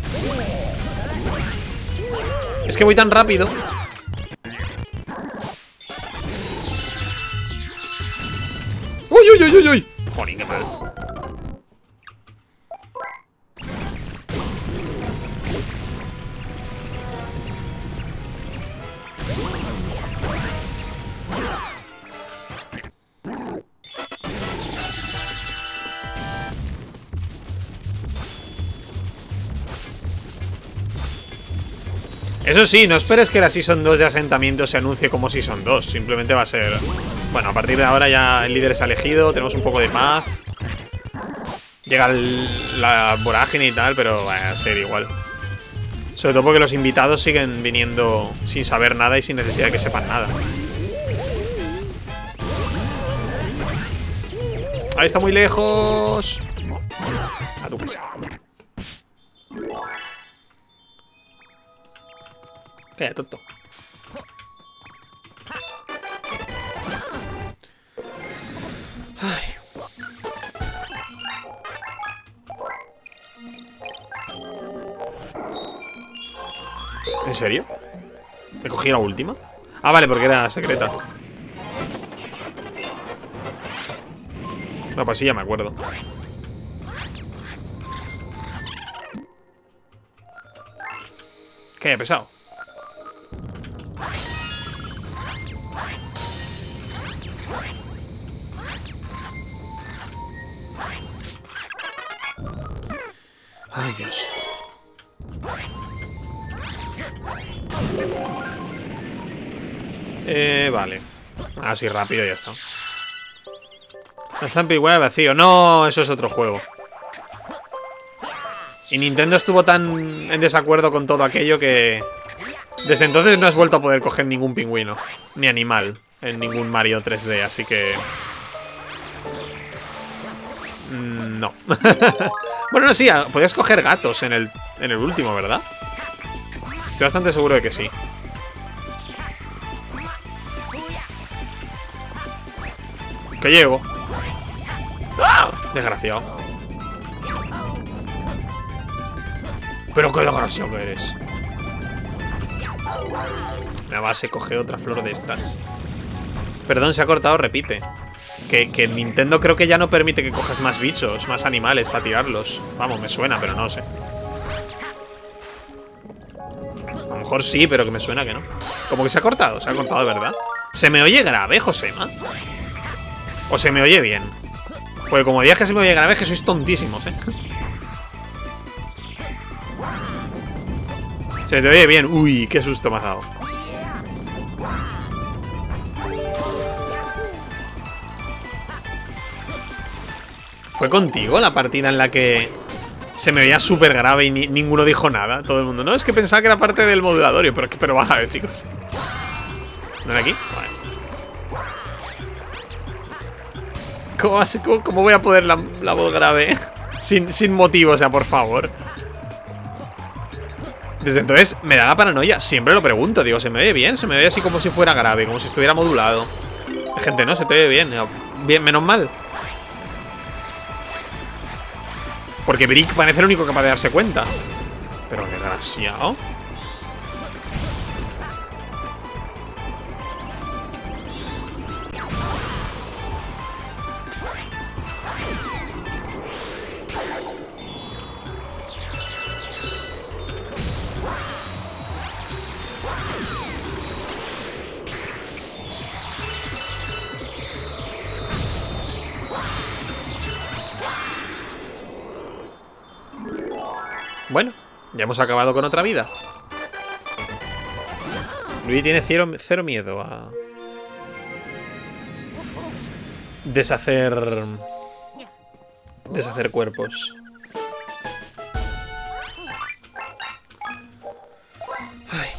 Que voy tan rápido Sí, no esperes que la Season 2 de asentamiento se anuncie como Season 2. Simplemente va a ser... Bueno, a partir de ahora ya el líder es elegido, tenemos un poco de paz. Llega la vorágine y tal, pero va a ser igual. Sobre todo porque los invitados siguen viniendo sin saber nada y sin necesidad de que sepan nada. Ahí está muy lejos. Calla, tonto. Ay. ¿En serio? ¿Me cogí la última? Ah, vale, porque era secreta No, pues sí, ya me acuerdo ¿Qué? Pesado Ay, Dios Eh, vale. Así rápido ya está. El Zampi vacío. No, eso es otro juego. Y Nintendo estuvo tan en desacuerdo con todo aquello que... Desde entonces no has vuelto a poder coger ningún pingüino. Ni animal. En ningún Mario 3D, así que... Mm, no. bueno, no, sí, podías coger gatos en el, en el último, ¿verdad? Estoy bastante seguro de que sí. Que llego. ¡Ah! Desgraciado. Pero qué desgraciado eres. La base coge otra flor de estas. Perdón, se ha cortado, repite. Que, que Nintendo creo que ya no permite que cojas más bichos, más animales para tirarlos. Vamos, me suena, pero no sé. A lo mejor sí, pero que me suena que no. Como que se ha cortado, se ha cortado de verdad. ¿Se me oye grave, Josema? ¿O se me oye bien? Porque como digas que se me oye grave, que sois tontísimos, ¿eh? Se te oye bien. Uy, qué susto me ha dado. ¿Fue contigo la partida en la que se me veía súper grave y ninguno dijo nada? Todo el mundo. No, es que pensaba que era parte del modulador. Pero, pero baja, ver, chicos. ¿No era aquí? Vale. ¿Cómo, voy a poner la, voz grave? sin, sin motivo, o sea, por favor. Desde entonces me da la paranoia. Siempre lo pregunto. Digo, ¿se me ve bien? Se me ve así como si fuera grave, como si estuviera modulado. Gente, no, se te ve bien. Bien, menos mal. Porque Brick parece el único capaz de darse cuenta. Pero desgraciado. Bueno, ya hemos acabado con otra vida. Luis tiene cero, cero miedo a... Deshacer... Deshacer cuerpos. Ay.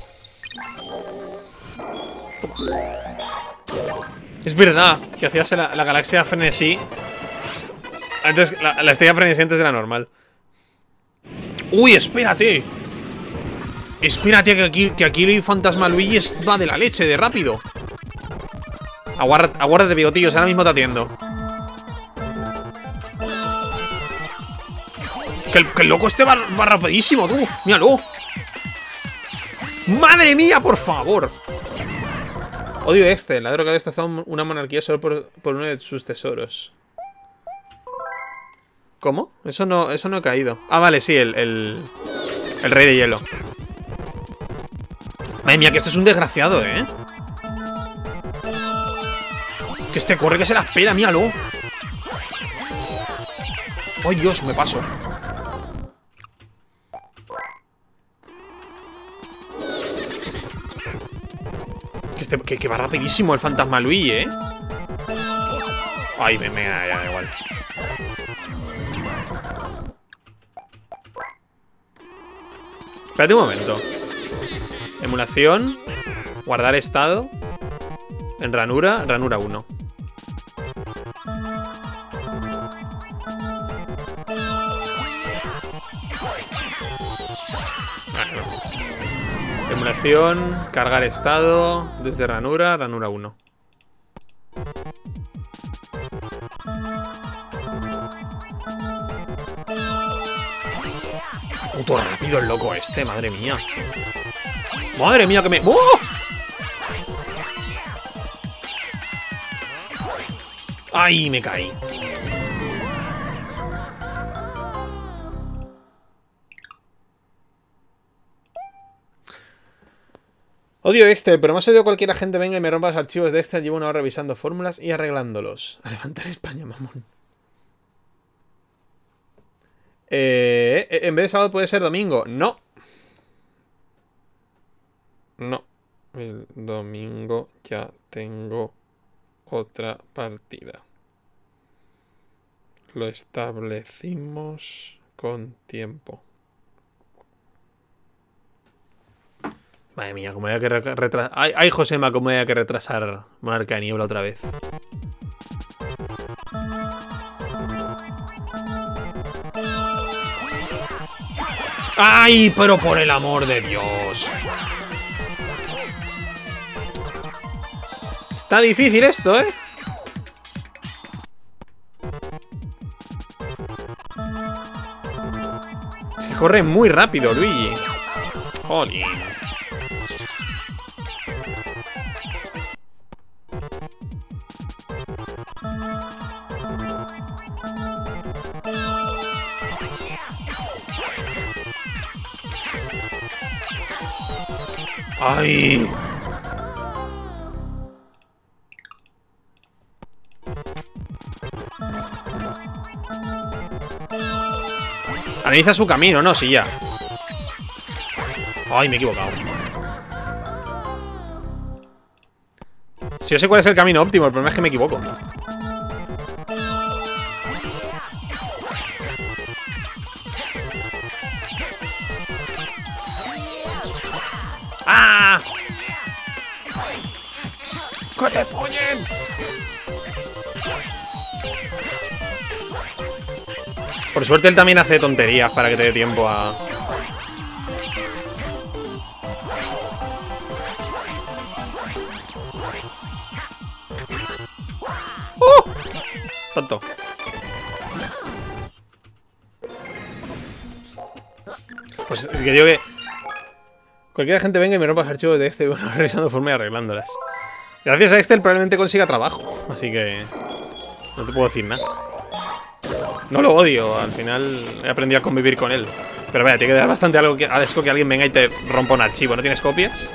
Es verdad que hacías la, la galaxia frenesí. Antes, la, la estrella frenesí antes de la normal. ¡Uy, espérate! Espérate que aquí, que aquí el fantasma Luigi va de la leche, de rápido. Aguárdate, aguárdate bigotillos, ahora mismo te atiendo. Que el, loco este va, rapidísimo, tú. Míralo. ¡Madre mía, por favor! Odio este. La droga ha destrozado una monarquía solo por, por uno de sus tesoros. ¿Cómo? Eso no, eso no ha caído. Ah, vale, sí, el, el, rey de hielo. Madre mía, que esto es un desgraciado, ¿eh? Que este corre que se la espera, míralo. ¡Ay, Dios! Me paso. Este, que, que va rapidísimo el fantasma Luigi, ¿eh? Ay, me, me da igual. Espérate un momento. Emulación. Guardar estado. En ranura, ranura 1. Emulación, cargar estado, desde ranura, ranura 1. Puto el loco este, madre mía. Madre mía que me... ¡Oh! ¡Ay, me caí! Odio Excel, pero más odio cualquier agente venga y me rompa los archivos de Excel. Llevo una hora revisando fórmulas y arreglándolos. A levantar España, mamón. Eh, eh, en vez de sábado puede ser domingo. No. No. El domingo ya tengo otra partida. Lo establecimos con tiempo. Madre mía, como haya que retrasar. Ay, ay, Josema, como haya que retrasar Monarca de Niebla otra vez. ¡Ay! Pero por el amor de Dios. Está difícil esto, ¿eh? Se corre muy rápido, Luigi. Jolín. Analiza su camino, no, sí, ya. Ay, me he equivocado. Si yo sé cuál es el camino óptimo, el problema es que me equivoco. Por suerte él también hace tonterías para que te dé tiempo a... ¡Oh! Tonto. Pues que digo que Cualquier gente venga y me rompa los archivos de este y bueno, revisando forma y arreglándolas. Gracias a Excel probablemente consiga trabajo. Así que... No te puedo decir nada. No lo odio, al final he aprendido a convivir con él. Pero vaya, tiene que dar bastante algo que, que alguien venga y te rompa un archivo. ¿No tienes copias?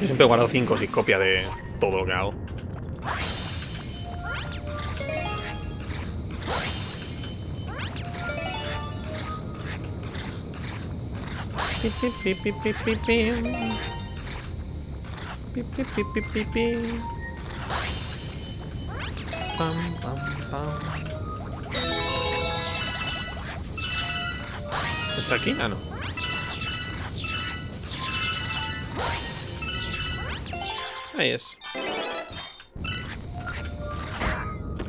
Yo siempre he guardado 5 sin copia de todo lo que hago. ¿Es aquí? Ah, no. Ahí es.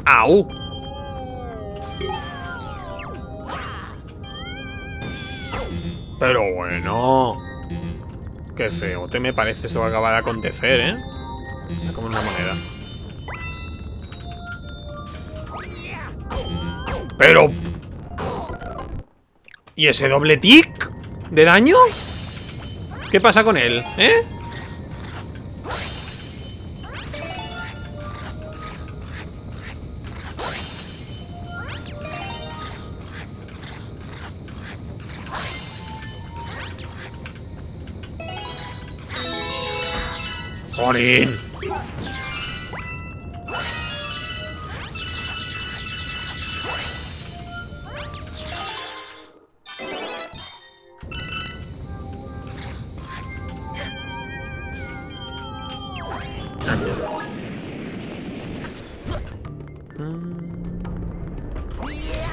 ¡Au! Pero bueno. Qué feo te me parece esto que acaba de acontecer, ¿eh? como una moneda. Pero... ¿Y ese doble tic de daño? ¿Qué pasa con él? ¿Eh?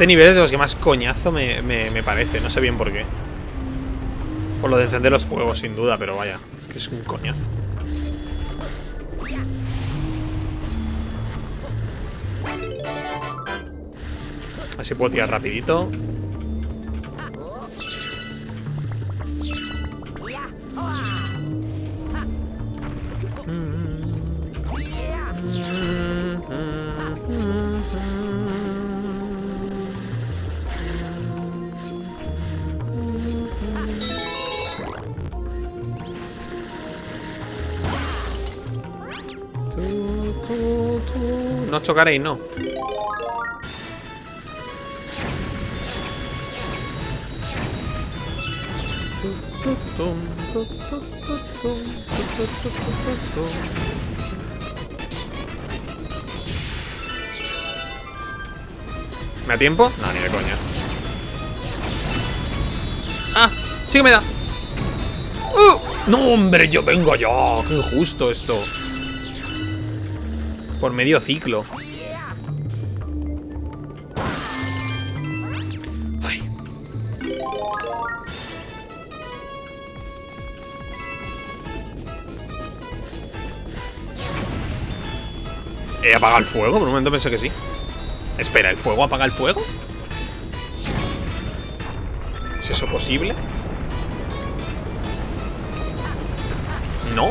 Este nivel es de los que más coñazo me, me, me parece. No sé bien por qué. Por lo de encender los fuegos, sin duda, pero vaya. Que es un coñazo. Así puedo tirar rapidito. Chocaréis, no. ¿Me da tiempo? No, ni de coña. ¡Ah! ¡Sí que me da! ¡Uh! ¡No, hombre! ¡Yo vengo ya! ¡Qué injusto esto! Por medio ciclo. Ay. ¿He apagado el fuego? Por un momento pensé que sí. Espera, ¿el fuego apaga el fuego? ¿Es eso posible? ¿No?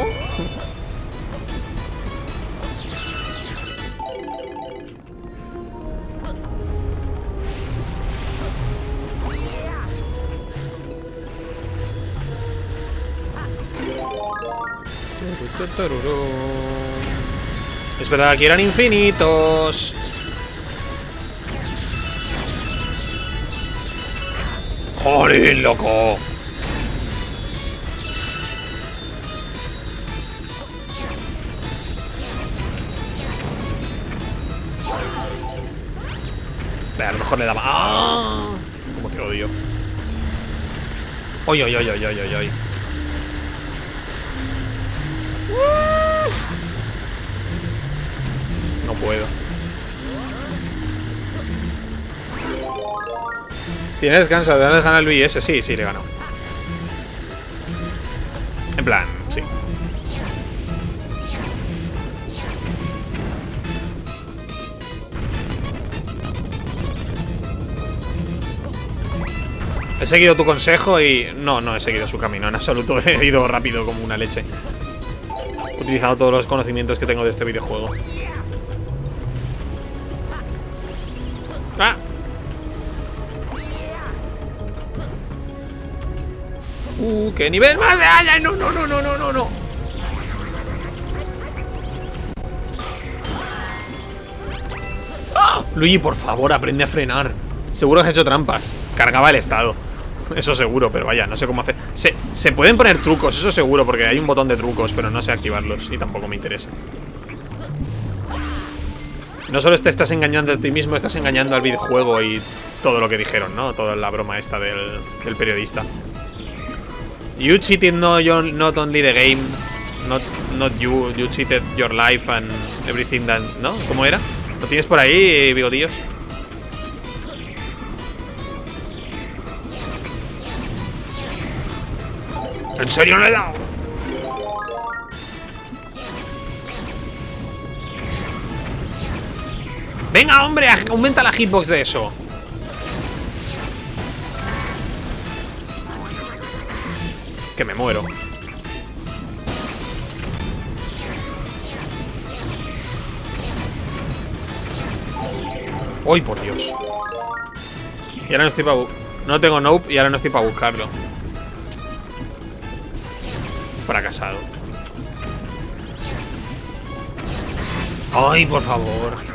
Es verdad que eran infinitos. ¡Joder, loco! A lo mejor le daba... ¡Ah! Como te odio. ¡Oy, oy, oy, oy, oy, oy! No ¿Tienes descanso? ¿De dónde gana el BS? Sí, sí, le ganó. En plan, sí. He seguido tu consejo y... No, no he seguido su camino en absoluto. He ido rápido como una leche. He utilizado todos los conocimientos que tengo de este videojuego. ¡Uh! ¡Qué nivel más de allá! ¡No, no, no, no, no, no, no! ¡Ah! Luigi, por favor, aprende a frenar. Seguro has hecho trampas. Cargaba el estado. Eso seguro, pero vaya, no sé cómo hacer. Se, se pueden poner trucos, eso seguro, porque hay un botón de trucos, pero no sé activarlos y tampoco me interesa. No solo te estás engañando a ti mismo, estás engañando al videojuego y todo lo que dijeron, ¿no? Toda la broma esta del periodista. You cheated no, not only the game, not, not you, you cheated your life and everything that... ¿No? ¿Cómo era? ¿Lo tienes por ahí, bigodillos? ¿En serio no he dado? Venga, hombre, aumenta la hitbox de eso Que me muero ¡Uy, por Dios! Y ahora no estoy para... No tengo nope y ahora no estoy para buscarlo fracasado. ¡Ay, por favor!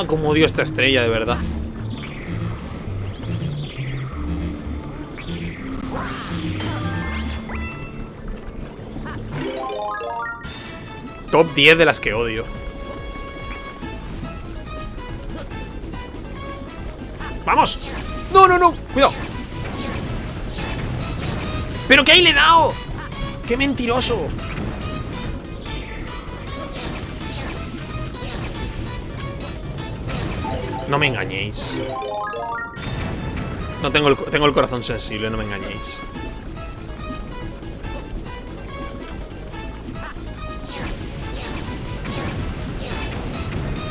¡Ah, como odio esta estrella, de verdad! Top 10 de las que odio. ¡Vamos! ¡No, no, no! ¡Cuidado! ¿Pero qué ahí le he dado? ¡Qué mentiroso! No me engañéis. No tengo el, tengo el corazón sensible, no me engañéis.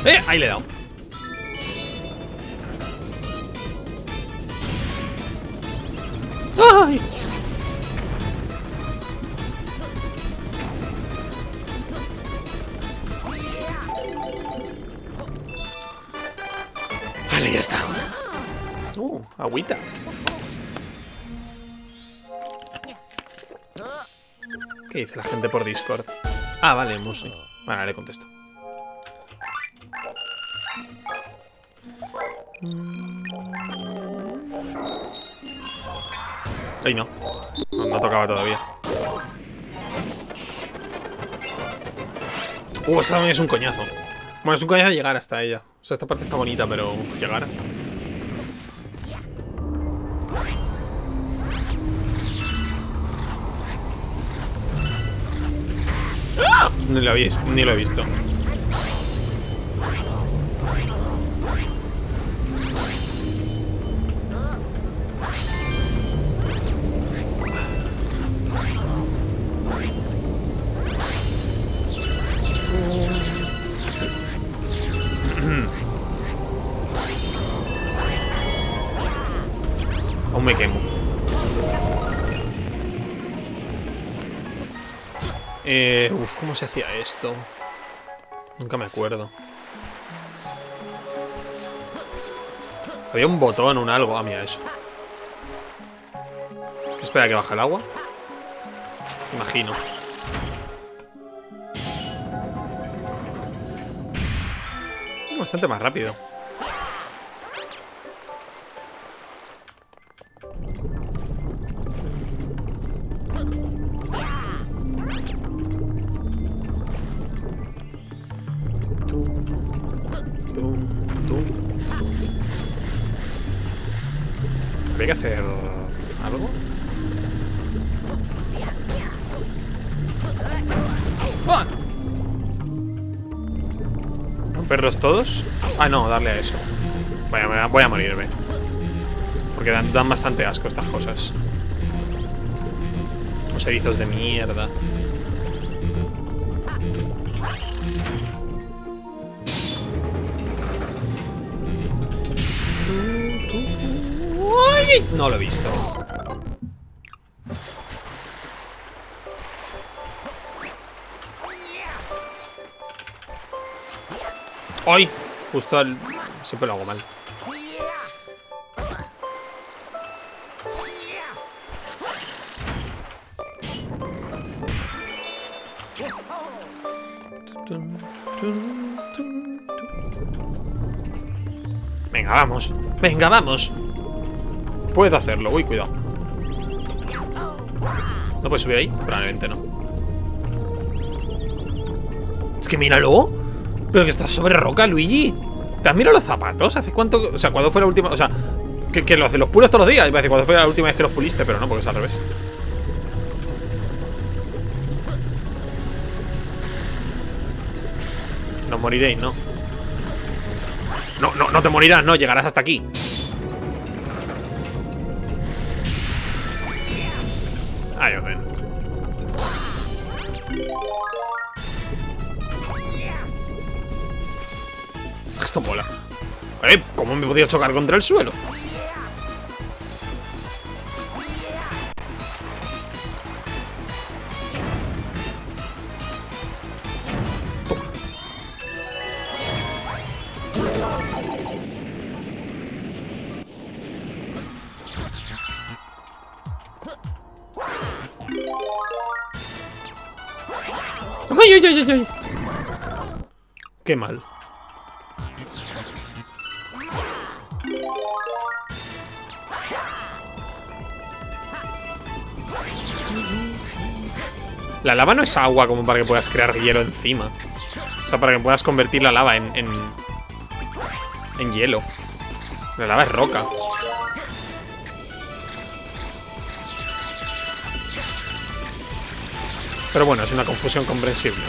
¡Eh! Ahí le he dado. Agüita. ¿Qué dice la gente por Discord? Ah, vale, Musi. Vale, le contesto. Ay, no. no. Tocaba todavía. Uh, esto también es un coñazo. Bueno, es un coñazo llegar hasta ella. O sea, esta parte está bonita, pero uf, llegar. Ni lo, he visto, ni lo he visto. Aún me quemo. Eh, uf, ¿cómo se hacía esto? Nunca me acuerdo. Había un botón, un algo. Ah, mira eso. Espera que baje el agua. Imagino. Bastante más rápido. Que hacer algo. ¡Ah! ¿Romperlos todos? Ah, no, darle a eso. Voy a, voy a morirme. Porque dan, dan bastante asco estas cosas. Los erizos de mierda. No lo he visto. ¡Ay! Justo al... Siempre lo hago mal. Venga, vamos. Venga, vamos. Puedo hacerlo. Uy, cuidado. ¿No puedes subir ahí? Probablemente no. Es que míralo. Pero que estás sobre roca, Luigi. ¿Te has mirado los zapatos? ¿Hace cuánto? O sea, ¿cuándo fue la última? O sea, que, que lo hace los puros todos los días. Me parece cuando fue la última vez que los puliste, pero no, porque es al revés. No moriréis, ¿no? No, no, no te morirás, no, llegarás hasta aquí. Os ven. Esto mola. ¿cómo me he podido chocar contra el suelo? Qué mal. La lava no es agua como para que puedas crear hielo encima. O sea, para que puedas convertir la lava en... En, en hielo. La lava es roca. Pero bueno, es una confusión comprensible.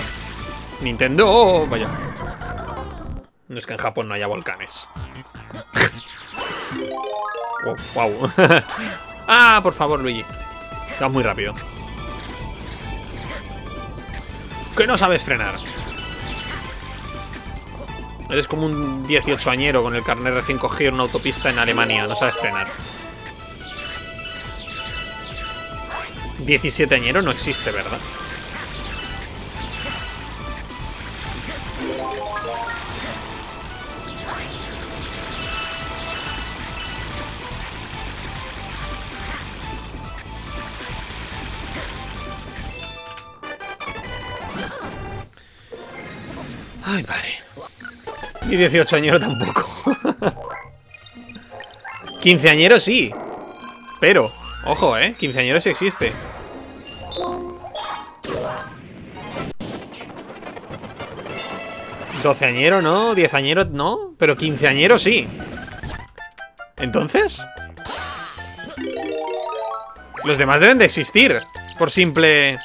Nintendo, vaya. No es que en Japón no haya volcanes. wow. ah, por favor, Luigi. Vas muy rápido. Que no sabes frenar. Eres como un 18 añero con el carnet recién cogido en una autopista en Alemania. No sabes frenar. 17 añero no existe, ¿verdad? Y 18 añero tampoco. 15 añero sí. Pero, ojo, ¿eh? 15 añero sí existe. añero no, 10 añero no, pero 15 añero sí. Entonces, los demás deben de existir. Por simple...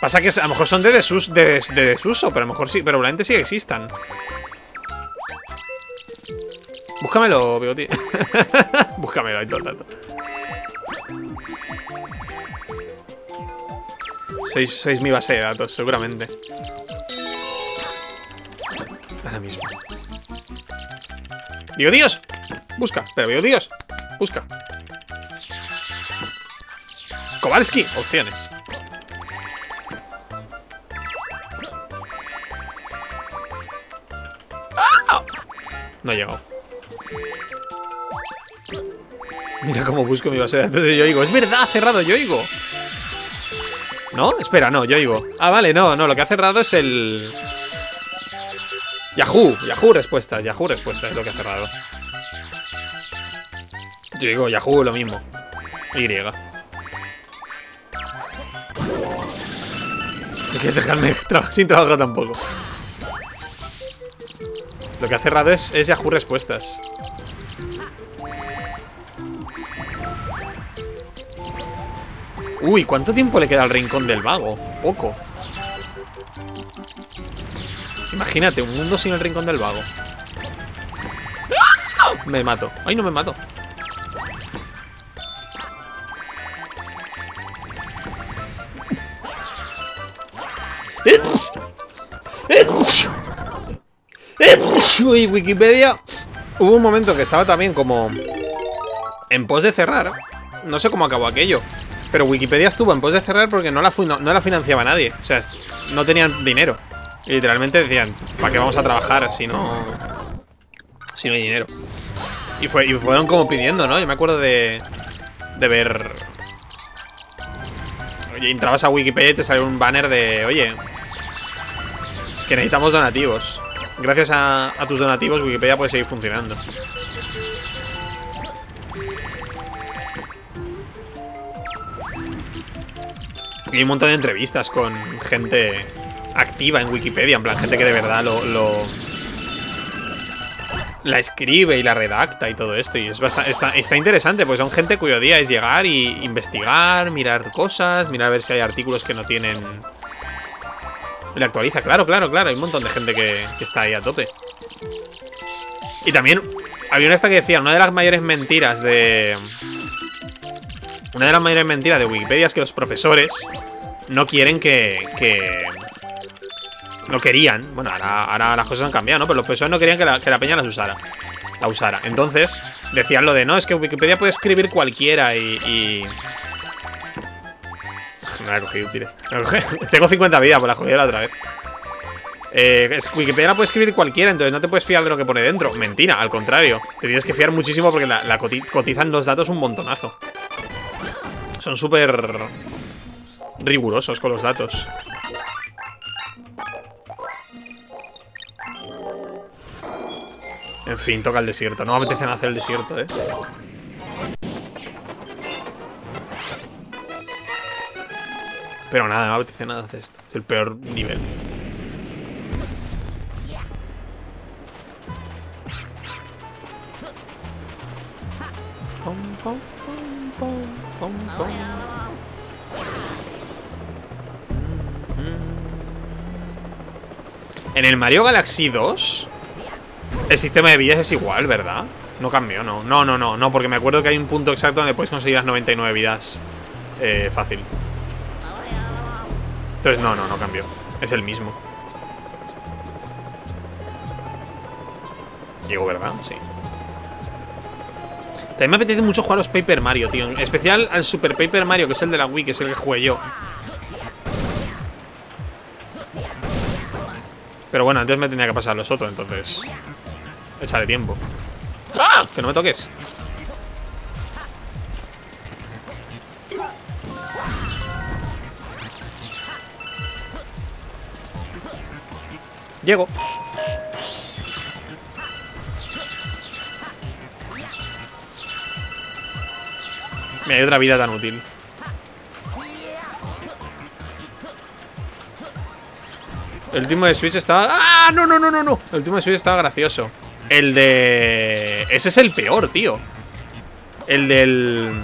Pasa que a lo mejor son de, de, desuso, pero a lo mejor sí, pero probablemente sí existan. Búscamelo, Bigoti. Búscamelo ahí todo el rato. Sois, mi base de datos, seguramente. Ahora mismo. Digo, Dios. Busca, pero digo, Dios. Busca. Kowalski, opciones. ¡Ah! No he llegado. Mira cómo busco mi base de datos de Yoigo. Es verdad, ha cerrado Yoigo. ¿No? Espera, no, Yoigo. Ah, vale, no, no, lo que ha cerrado es el... Yahoo, Yahoo respuestas, Yahoo respuestas es lo que ha cerrado. Yoigo, Yahoo, lo mismo. Y. No quieres dejarme sin trabajo tampoco. Lo que ha cerrado es, es Yahoo respuestas. Uy, ¿cuánto tiempo le queda al rincón del vago? Poco. Imagínate, un mundo sin el rincón del vago. Me mato. Ay, no me mato. Uy, Wikipedia. Hubo un momento que estaba también como en pos de cerrar. No sé cómo acabó aquello. Pero Wikipedia estuvo en pos de cerrar porque no la, no, la financiaba nadie. O sea, no tenían dinero. Y literalmente decían, ¿para qué vamos a trabajar si no, si no hay dinero? Y, fue, y fueron como pidiendo, ¿no? Yo me acuerdo de, de ver... Oye, entrabas a Wikipedia y te salió un banner de, oye, que necesitamos donativos. Gracias a, a tus donativos Wikipedia puede seguir funcionando. Hay un montón de entrevistas con gente activa en Wikipedia, en plan, gente que de verdad lo, la escribe y la redacta y todo esto. Y es bastante, está, interesante, pues son gente cuyo día es llegar y investigar, mirar cosas, mirar a ver si hay artículos que no tienen... Le actualiza, claro, claro, claro. Hay un montón de gente que, que está ahí a tope. Y también había una esta que decía, una de las mayores mentiras de... Una de las mayores mentiras de Wikipedia es que los profesores no quieren que... No querían. Bueno, ahora, las cosas han cambiado, ¿no? Pero los profesores no querían que la, que la peña las usara. La usara. Entonces, decían lo de, no, es que Wikipedia puede escribir cualquiera y... y... Me la he cogido útiles. Tengo 50 vidas, por la jodida la otra vez. Eh, Wikipedia la puede escribir cualquiera, entonces no te puedes fiar de lo que pone dentro. Mentira, al contrario. Te tienes que fiar muchísimo porque la cotizan los datos un montonazo. Son súper rigurosos con los datos. En fin, toca el desierto. No me apetece hacer el desierto, ¿eh? Pero nada, no me apetece nada hacer esto. Es el peor nivel. En el Mario Galaxy 2 El sistema de vidas es igual, ¿verdad? No cambió, no. No, no, no, no Porque me acuerdo que hay un punto exacto donde puedes conseguir las 99 vidas eh, Fácil. Entonces no, no, no cambió. Es el mismo. Digo, ¿verdad? Sí. También me apetece mucho jugar a los Paper Mario, tío. En especial al Super Paper Mario Que es el de la Wii, que es el que jugué yo Pero bueno, antes me tenía que pasar los otros, entonces... Échale tiempo. ¡Ah! Que no me toques. Llego. Me hay otra vida tan útil. El último de Switch estaba... ¡Ah! No, no, no, no, no. El último de Switch estaba gracioso. El de... Ese es el peor, tío. El del...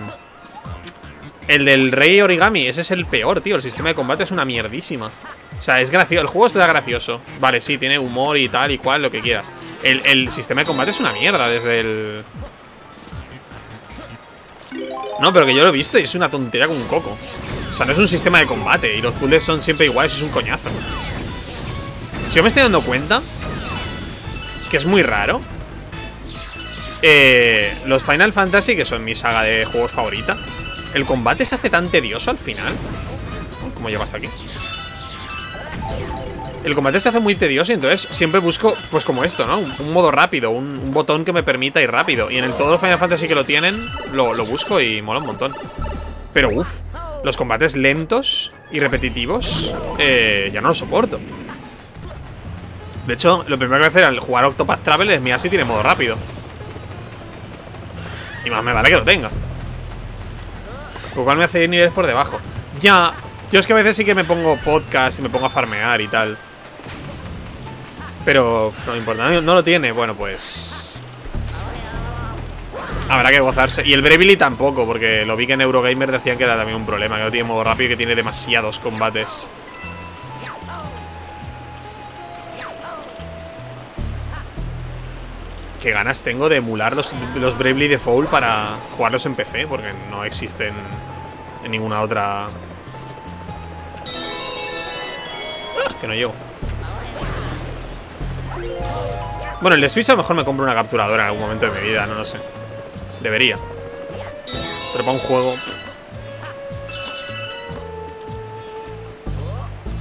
El del rey origami. Ese es el peor, tío. El sistema de combate es una mierdísima. O sea, es gracioso. El juego está gracioso. Vale, sí, tiene humor y tal y cual, lo que quieras. El, el sistema de combate es una mierda desde el... No, pero que yo lo he visto y es una tontería con un coco. O sea, no es un sistema de combate y los puzzles son siempre iguales, es un coñazo. Si yo me estoy dando cuenta Que es muy raro eh, Los Final Fantasy, que son mi saga de juegos favorita El combate se hace tan tedioso al final ¿Cómo llego hasta aquí? El combate se hace muy tedioso y entonces siempre busco, pues como esto, ¿no? Un, modo rápido, un, botón que me permita ir rápido. Y en el, todos los Final Fantasy que lo tienen, lo, busco y mola un montón. Pero uff, los combates lentos y repetitivos, eh, ya no los soporto. De hecho, lo primero que voy a hacer al jugar Octopath Travel es mirar si tiene modo rápido. Y más me vale que lo tenga. Lo cual me hace ir niveles por debajo. Ya, yo es que a veces sí que me pongo podcast y me pongo a farmear y tal. Pero no importa, no, lo tiene. Bueno, pues... Habrá que gozarse. Y el Bravely tampoco, porque lo vi que en Eurogamer decían que era también un problema, que no tiene modo rápido y que tiene demasiados combates. Qué ganas tengo de emular los, los Bravely Default para jugarlos en PC, porque no existen en ninguna otra... Ah, que no llego. Bueno, el de Switch a lo mejor me compro una capturadora en algún momento de mi vida, no lo sé. Debería. Pero para un juego...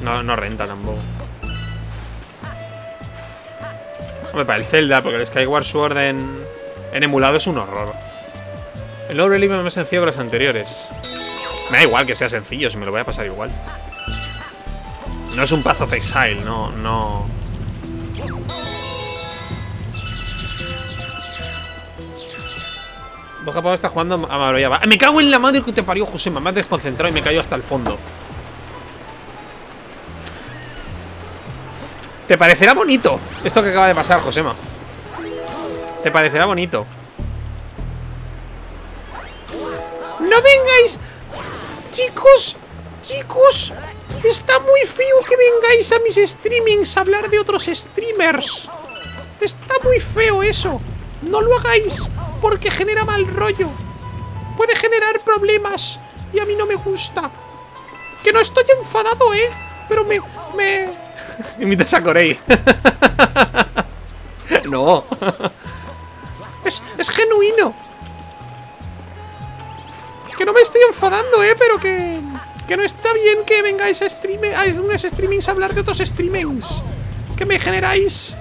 No, no renta tampoco. Hombre, para el Zelda, porque el Skyward Sword en, en emulado es un horror. El nuevo es más sencillo que los anteriores. Me da igual que sea sencillo, si me lo voy a pasar igual. No es un Path of Exile, no, no... Boca Pau está jugando a Marbella. ¡Me cago en la madre que te parió, José! Me has desconcentrado y me cayó hasta el fondo. ¿Te parecerá bonito esto que acaba de pasar, Josema? ¿Te parecerá bonito? ¡No vengáis! Chicos, chicos Está muy feo que vengáis a mis streamings a hablar de otros streamers Está muy feo eso No lo hagáis porque genera mal rollo Puede generar problemas Y a mí no me gusta Que no estoy enfadado, ¿eh? Pero me... me Imitas a Corey. no. es, es genuino. Que no me estoy enfadando, eh, pero que... Que no está bien que vengáis a, stream, a unos streamings a hablar de otros streamings. Que me generáis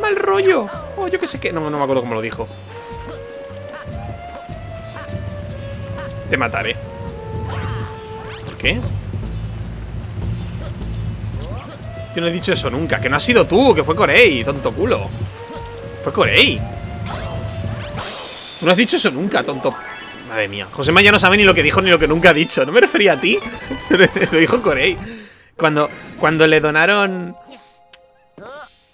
mal rollo. O yo que sé qué. No, no me acuerdo cómo lo dijo. Te mataré. ¿Por qué? Yo no he dicho eso nunca. Que no has sido tú, que fue Corey, tonto culo. Fue Corey. Tú no has dicho eso nunca, tonto. Madre mía. José ya no sabe ni lo que dijo ni lo que nunca ha dicho. No me refería a ti. lo dijo Corey. Cuando, cuando le donaron...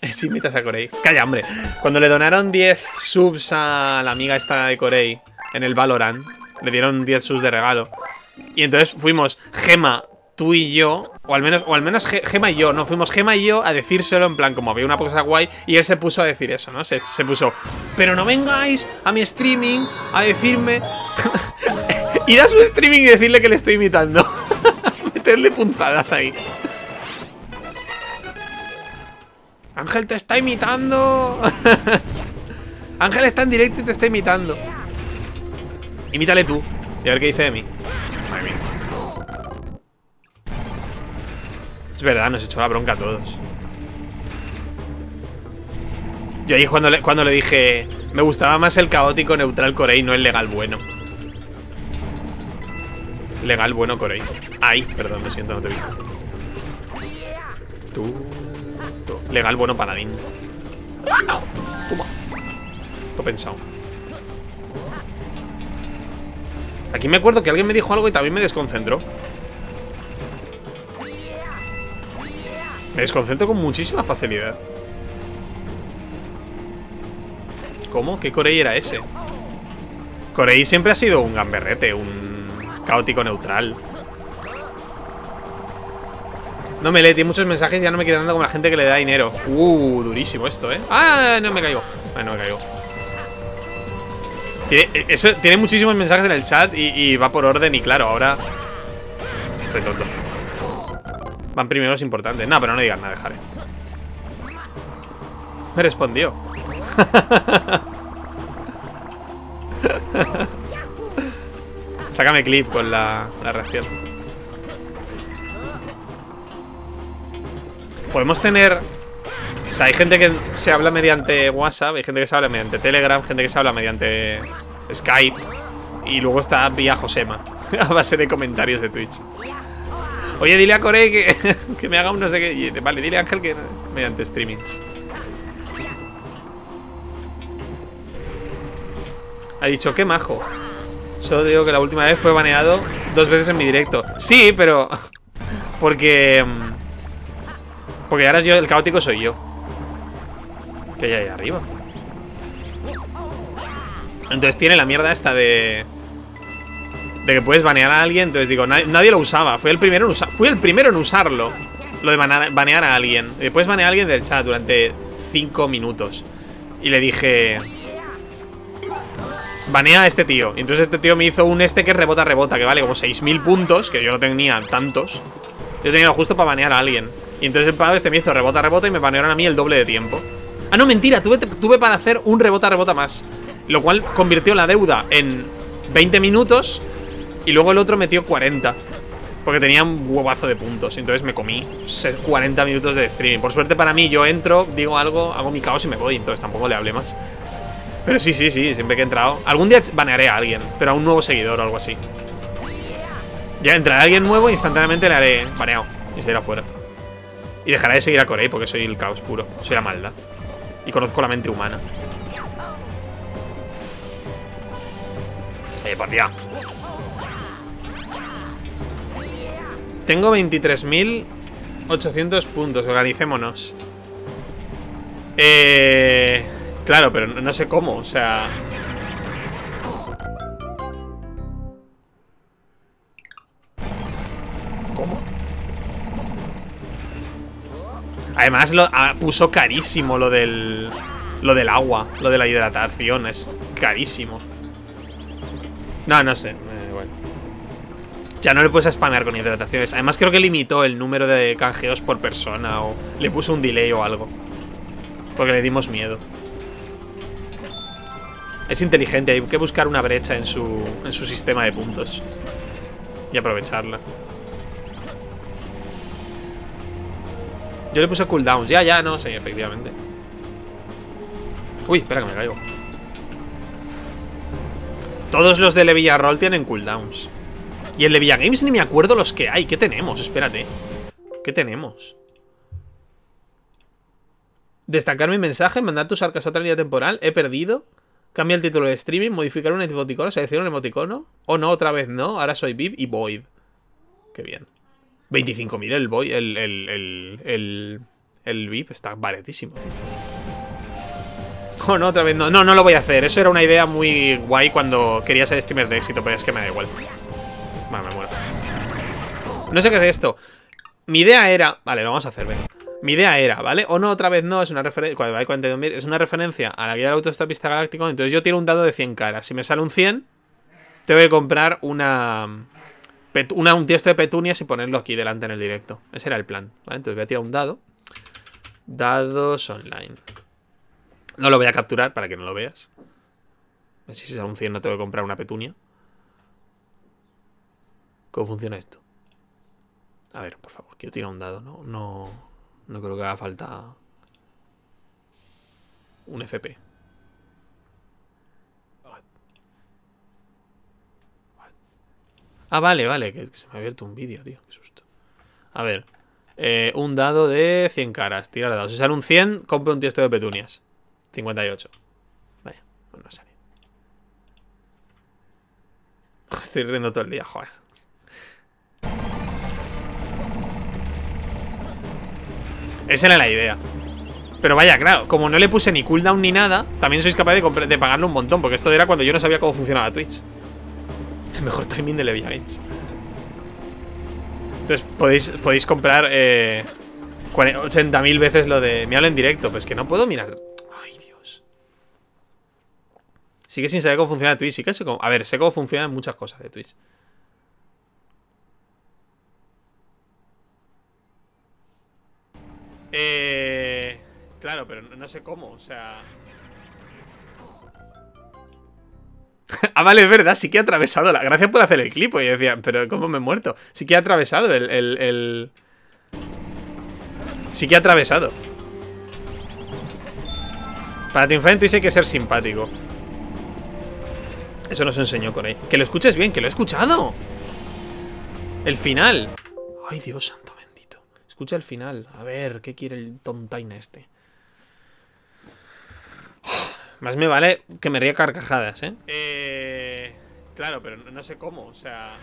Sí, metas a Corey. Calla, hombre. Cuando le donaron 10 subs a la amiga esta de Corey en el Valorant, le dieron 10 subs de regalo. Y entonces fuimos Gema, tú y yo, o al menos, o al menos Gema y yo, no, fuimos Gema y yo a decírselo en plan como había una cosa guay y él se puso a decir eso, ¿no? Se, puso, pero no vengáis a mi streaming a decirme... Ir a su streaming y decirle que le estoy imitando. Meterle punzadas ahí. Ángel te está imitando. Ángel está en directo y te está imitando. Imítale tú. Y a ver qué dice de mí. Es verdad, nos echó la bronca a todos. Yo ahí cuando le, cuando le dije Me gustaba más el caótico neutral Corey, no el legal bueno Legal bueno Corey. Ay, perdón, me siento, no te he visto. Tú, tú. Legal bueno paladín. Toma. Todo pensado. Aquí me acuerdo que alguien me dijo algo y también me desconcentró Me desconcentro con muchísima facilidad ¿Cómo? ¿Qué Corey era ese? Corey siempre ha sido un gamberrete, un caótico neutral. No me lee, tiene muchos mensajes ya no me queda dando como la gente que le da dinero. Uh, durísimo esto, ¿eh? ¡Ah! No me caigo. Ah, no me caigo. Tiene, eh, eso, tiene muchísimos mensajes en el chat y va por orden y claro, ahora... Estoy tonto. Van primero los importantes. No, pero no digas nada, dejaré. Me respondió. Sácame clip con la, reacción. Podemos tener... O sea, hay gente que se habla mediante WhatsApp, hay gente que se habla mediante Telegram, gente que se habla mediante Skype. Y luego está vía Josema, a base de comentarios de Twitch. Oye, dile a Corey que, que me haga un no sé qué. Vale, dile a Ángel que mediante streamings. Ha dicho, qué majo. Solo digo que la última vez fue baneado dos veces en mi directo. Sí, pero... Porque... Mm, porque ahora yo, el caótico soy yo. Que hay ahí arriba. Entonces tiene la mierda esta de... De que puedes banear a alguien. Entonces digo, nadie, lo usaba. Fui el primero en usar, fui el primero en usarlo. Lo de banear, a alguien. Después banear a alguien del chat durante 5 minutos. Y le dije banea a este tío. Y entonces este tío me hizo un este que rebota, rebota, que vale como 6.000 puntos, que yo no tenía tantos. Yo tenía justo para banear a alguien. Y entonces el padre este me hizo rebota, rebota y me banearon a mí el doble de tiempo. Ah, no, mentira, tuve, tuve para hacer un rebota, rebota más. Lo cual convirtió la deuda en 20 minutos y luego el otro metió 40. Porque tenía un huevazo de puntos. Entonces me comí 40 minutos de streaming. Por suerte para mí, yo entro, digo algo, hago mi caos y me voy. Entonces tampoco le hablé más. Pero sí, sí, sí, siempre que he entrado. Algún día banearé a alguien, pero a un nuevo seguidor o algo así. Ya entrará alguien nuevo e instantáneamente le haré baneado. Y se irá fuera. Y dejaré de seguir a Corey porque soy el caos puro. Soy la maldad. Y conozco la mente humana. Eh, por Tengo 23.800 puntos. Organicémonos. Eh... Claro, pero no sé cómo, o sea... ¿Cómo? Además ah, puso carísimo lo del... Lo del agua, lo de la hidratación, es carísimo. No, no sé. Ya no le puedes spamear con hidrataciones. Además creo que limitó el número de canjeos por persona o le puso un delay o algo. Porque le dimos miedo. Es inteligente, hay que buscar una brecha en su, en su sistema de puntos. Y aprovecharla. Yo le puse cooldowns. Ya, ya, no, sí, efectivamente. Uy, espera que me caigo. Todos los de Levilla Roll tienen cooldowns. Y en Levilla Games ni me acuerdo los que hay. ¿Qué tenemos? Espérate. ¿Qué tenemos? Destacar mi mensaje, mandar tus arcas a otra línea temporal. He perdido. Cambia el título de streaming, modificar un emoticono, selecciona un emoticono. O no, otra vez no. Ahora soy Viv y Void. Qué bien. 25.000 el Void, el, el, el, el, VIP está baratísimo, tío. Oh, no, otra vez no. No, no lo voy a hacer. Eso era una idea muy guay cuando quería ser streamer de éxito, pero es que me da igual. Vale, me muero. No sé qué es esto. Mi idea era... Vale, lo vamos a hacer. Mi idea era, ¿vale? O no, otra vez no, es una referencia... Es una referencia a la guía del autostopista galáctico. Entonces yo tiro un dado de 100 caras. Si me sale un 100, tengo que comprar una... un tiesto de petunias y ponerlo aquí delante en el directo. Ese era el plan, ¿vale? Entonces voy a tirar un dado. Dados online. No lo voy a capturar para que no lo veas. Si sale un 100 no tengo que comprar una petunia. ¿Cómo funciona esto? A ver, por favor, quiero tirar un dado. No, no, no creo que haga falta un FP. Ah, vale, vale, que se me ha abierto un vídeo, tío, qué susto. A ver, eh, un dado de 100 caras, tirar dados. Si sale un 100, compro un tiesto de petunias. 58. Vaya, pues no sale. Estoy riendo todo el día, joder. Esa era la idea. Pero vaya, claro, como no le puse ni cooldown ni nada, también sois capaz de, pagarlo un montón, porque esto era cuando yo no sabía cómo funcionaba Twitch. El mejor timing de Levia. Entonces podéis, podéis comprar eh, 80.000 veces lo de... Me hablo en directo, pues que no puedo mirar... Ay, Dios. Sigue sin saber cómo funciona Twitch. Sí que sé cómo... A ver, sé cómo funcionan muchas cosas de Twitch. Eh... Claro, pero no sé cómo, o sea... ah, vale, es verdad, sí que ha atravesado la... Gracias por hacer el clip, y decía, pero ¿cómo me he muerto? Sí que ha atravesado el... el, Sí que ha atravesado. Para triunfar en hay que ser simpático. Eso nos enseñó con ahí Que lo escuches bien, que lo he escuchado. El final. Ay, Dios Escucha el final, a ver, ¿qué quiere el tontaina este? Más me vale que me ría carcajadas, ¿eh? ¿eh? Claro, pero no sé cómo, o sea...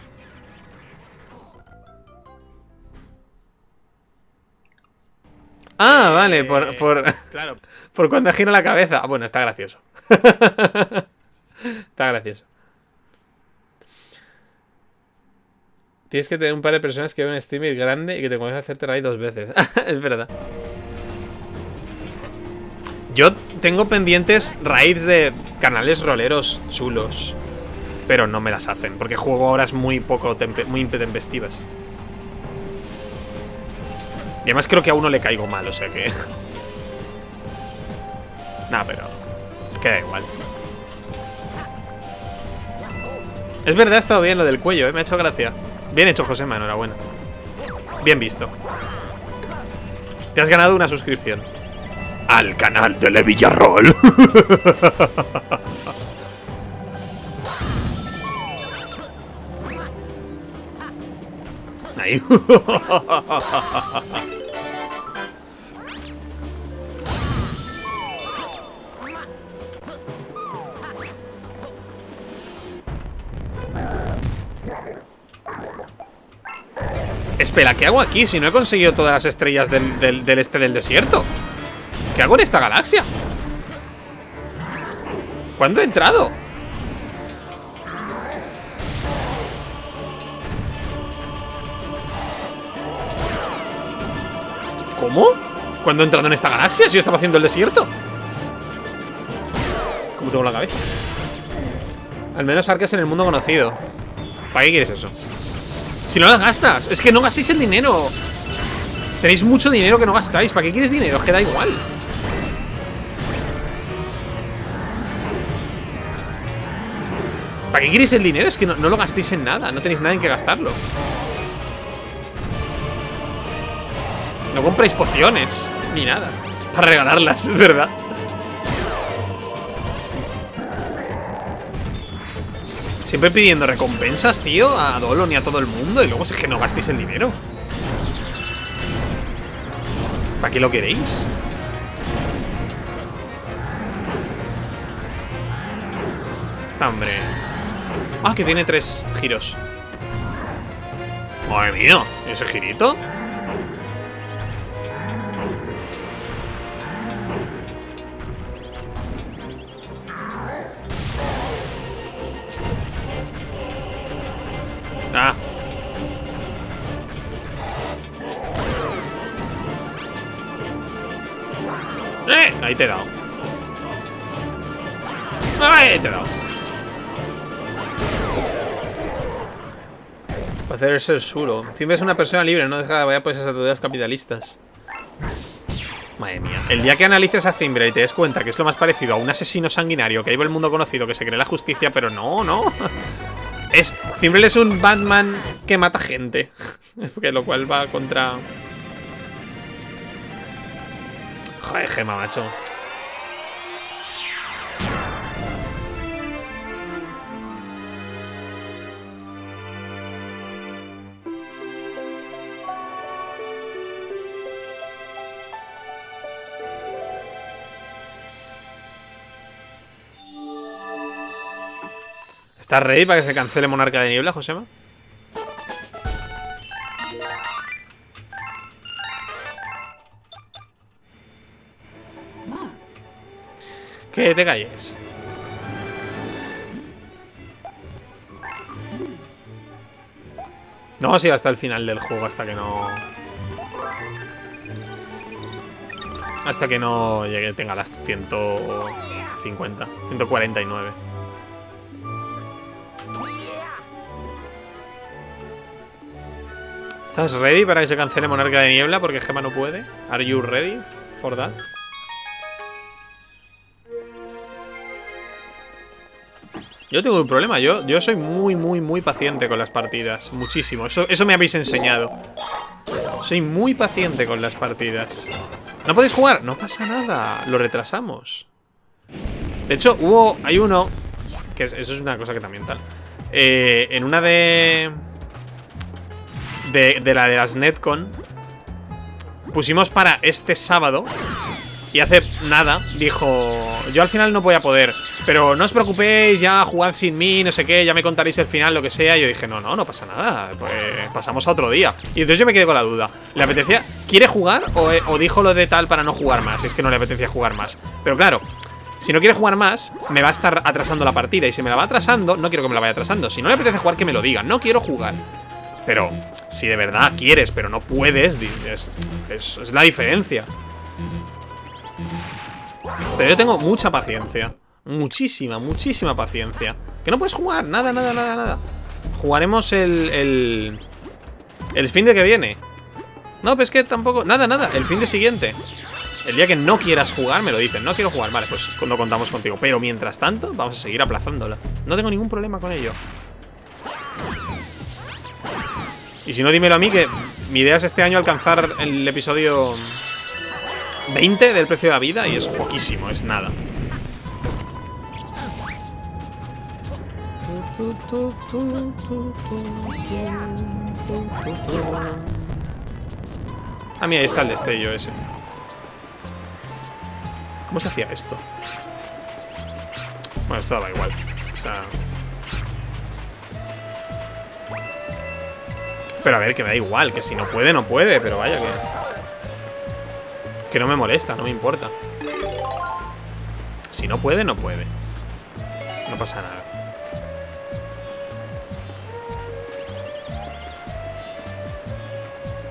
Ah, vale, por, por, claro. por cuando gira la cabeza. Ah, bueno, está gracioso. está gracioso. Tienes que tener un par de personas que ven un streamer grande y que te comienzan a hacerte raid dos veces. es verdad. Yo tengo pendientes raids de canales roleros chulos. Pero no me las hacen, porque juego horas muy poco muy. Y además creo que a uno le caigo mal, o sea que... nah, pero... Queda igual. Es verdad, ha estado bien lo del cuello, ¿eh? Me ha hecho gracia. Bien hecho, Josema, enhorabuena. Bien visto. Te has ganado una suscripción al canal de Le Villarroel. Ahí. Espera, ¿qué hago aquí si no he conseguido todas las estrellas del, este del desierto? ¿Qué hago en esta galaxia? ¿Cuándo he entrado? ¿Cómo? ¿Cuándo he entrado en esta galaxia? Si yo estaba haciendo el desierto ¿Cómo tengo la cabeza? Al menos arques en el mundo conocido ¿Para qué quieres eso? Si no las gastas Es que no gastéis el dinero Tenéis mucho dinero que no gastáis ¿Para qué quieres dinero? Es que da igual ¿Para qué queréis el dinero? Es que no, lo gastéis en nada No tenéis nada en que gastarlo No compráis pociones Ni nada Para regalarlas, verdad Siempre pidiendo recompensas, tío A Dolon y a todo el mundo Y luego es que no gastéis el dinero ¿Para qué lo queréis? Hombre Ah, que tiene tres giros. Madre mía, ¿ese girito? Ah. ¡Eh! Ahí te he dado. ¡Ahí te he dado! Para hacerse el suro. Siempre es una persona libre, no deja de vaya por esas ataduras capitalistas. Madre mía. El día que analices a Zimbra y te des cuenta que es lo más parecido a un asesino sanguinario que hay el mundo conocido que se cree la justicia, pero no, no. Es. Zimbrel es un Batman que mata gente. Porque lo cual va contra. Joder, gema, macho. ¿Estás ready para que se cancele Monarca de Niebla, Josema? Que te calles. No, sí, hasta el final del juego, hasta que no... Hasta que no llegue, tenga las 150, 149. ¿Estás ready para que se cancele Monarca de Niebla? Porque Gema no puede. ¿Are you ready for that? Yo tengo un problema, yo, yo soy muy, muy, muy paciente con las partidas Muchísimo, eso, eso me habéis enseñado Soy muy paciente con las partidas ¿No podéis jugar? No pasa nada, lo retrasamos De hecho, hubo, hay uno Que eso es una cosa que también tal eh, En una de, de la de las Netcon Pusimos para este sábado y hace nada dijo, yo al final no voy a poder, pero no os preocupéis, ya jugad sin mí, no sé qué, ya me contaréis el final, lo que sea. Y yo dije, no, no, no pasa nada, pues pasamos a otro día. Y entonces yo me quedé con la duda, ¿le apetecía, quiere jugar o, dijo lo de tal para no jugar más? Es que no le apetecía jugar más. Pero claro, si no quiere jugar más, me va a estar atrasando la partida. Y si me la va atrasando, no quiero que me la vaya atrasando. Si no le apetece jugar, que me lo diga. No quiero jugar. Pero si de verdad quieres, pero no puedes, es, la diferencia. Pero yo tengo mucha paciencia. Muchísima, muchísima paciencia. Que no puedes jugar, nada, nada, nada, nada. Jugaremos el, el... El fin de que viene. No, pero es que tampoco... Nada, nada, el fin de siguiente. El día que no quieras jugar me lo dicen No quiero jugar, vale, pues cuando contamos contigo. Pero mientras tanto, vamos a seguir aplazándola. No tengo ningún problema con ello Y si no, dímelo a mí que mi idea es este año alcanzar el episodio 20 del precio de la vida y es poquísimo, es nada. Ah, mira, ahí está el destello ese. ¿Cómo se hacía esto? Bueno, esto daba igual. O sea... Pero a ver, que me da igual, que si no puede, no puede, pero vaya que... Que no me molesta, no me importa. Si no puede, no puede. No pasa nada.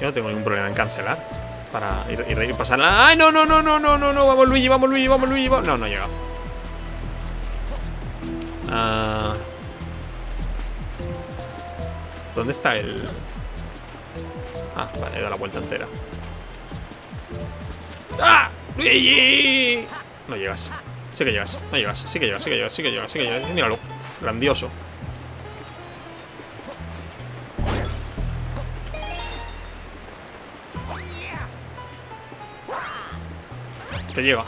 Yo no tengo ningún problema en cancelar. Para ir, ir, pasarla. ¡Ay, no, no, no, no, no, no, no! Vamos, Luigi, vamos, Luigi, vamos, Luigi. Vamos. No, no ha llegado. Ah. ¿Dónde está el...? Ah, vale, he dado la vuelta entera. ¡Ah! ¡Luigi! No llegas. Sí que llegas, no llegas, sí que llegas, sí que llegas, sí que llegas, sí que llegas. Míralo. Grandioso. Que llega.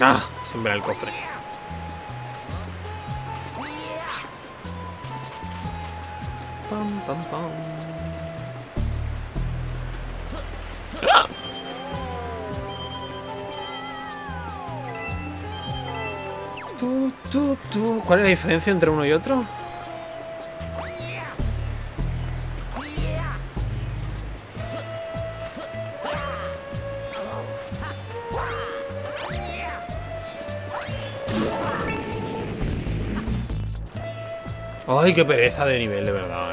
Ah, siempre el cofre. Pam, pam. Tú, tú, tú. ¿Cuál es la diferencia entre uno y otro? Ay, qué pereza de nivel, de verdad,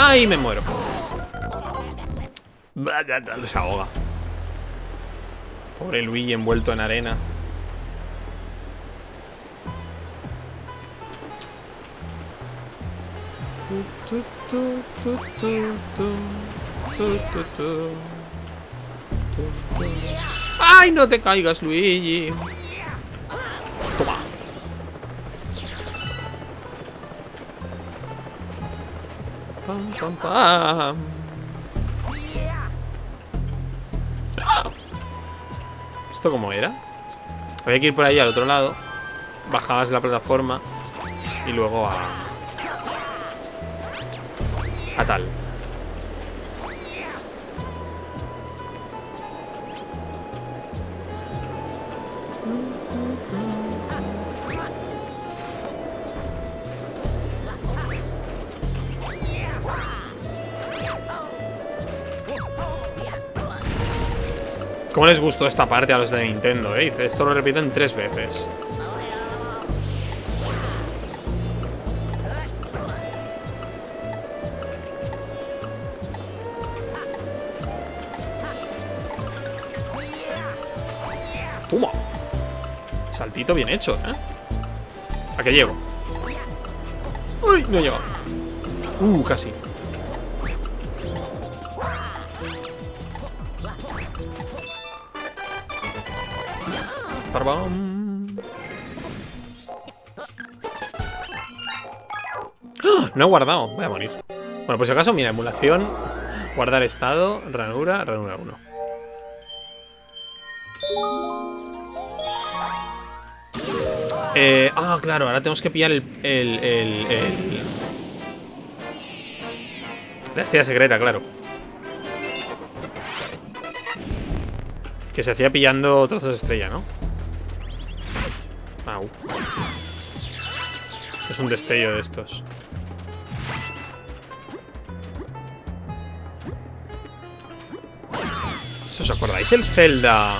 ¡Ay, me muero! Se ahoga. Pobre Luigi envuelto en arena. ¡Ay, no te caigas, Luigi! Pam. ¿Esto cómo era? Había que ir por ahí al otro lado. Bajabas la plataforma y luego a... A tal. Les gustó esta parte a los de Nintendo, eh? Esto lo repiten tres veces. ¡Toma! Saltito bien hecho, ¿eh? ¿A qué llego? ¡Uy! No he llegado. Uh, casi. Guardado, voy a morir. Bueno, pues si acaso, mira, emulación, guardar estado, ranura, ranura 1. Eh, ah, claro, ahora tenemos que pillar el, el, el, el... La estrella secreta, claro. Que se hacía pillando trozos de estrella, ¿no? Au. Es un destello de estos. ¿Os acordáis el Zelda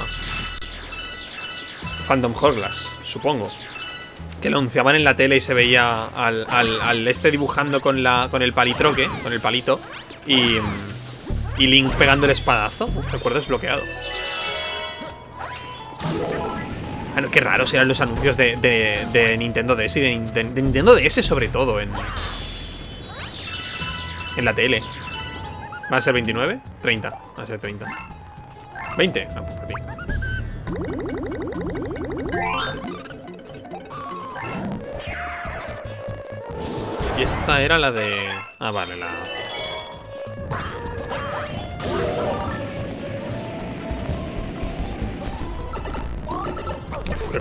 Phantom Hourglass? Supongo. Que lo anunciaban en la tele y se veía al, este dibujando con, la, con el palitroque, con el palito, y, y Link pegando el espadazo. Recuerdo desbloqueado. Bueno, qué raros eran los anuncios de, de, de Nintendo DS y de, de, de, Nintendo DS sobre todo en, en la tele. ¿Va a ser 29? 30. Va a ser 30. 20. Ah, pues para ti. Y esta era la de... Ah, vale, la... Qué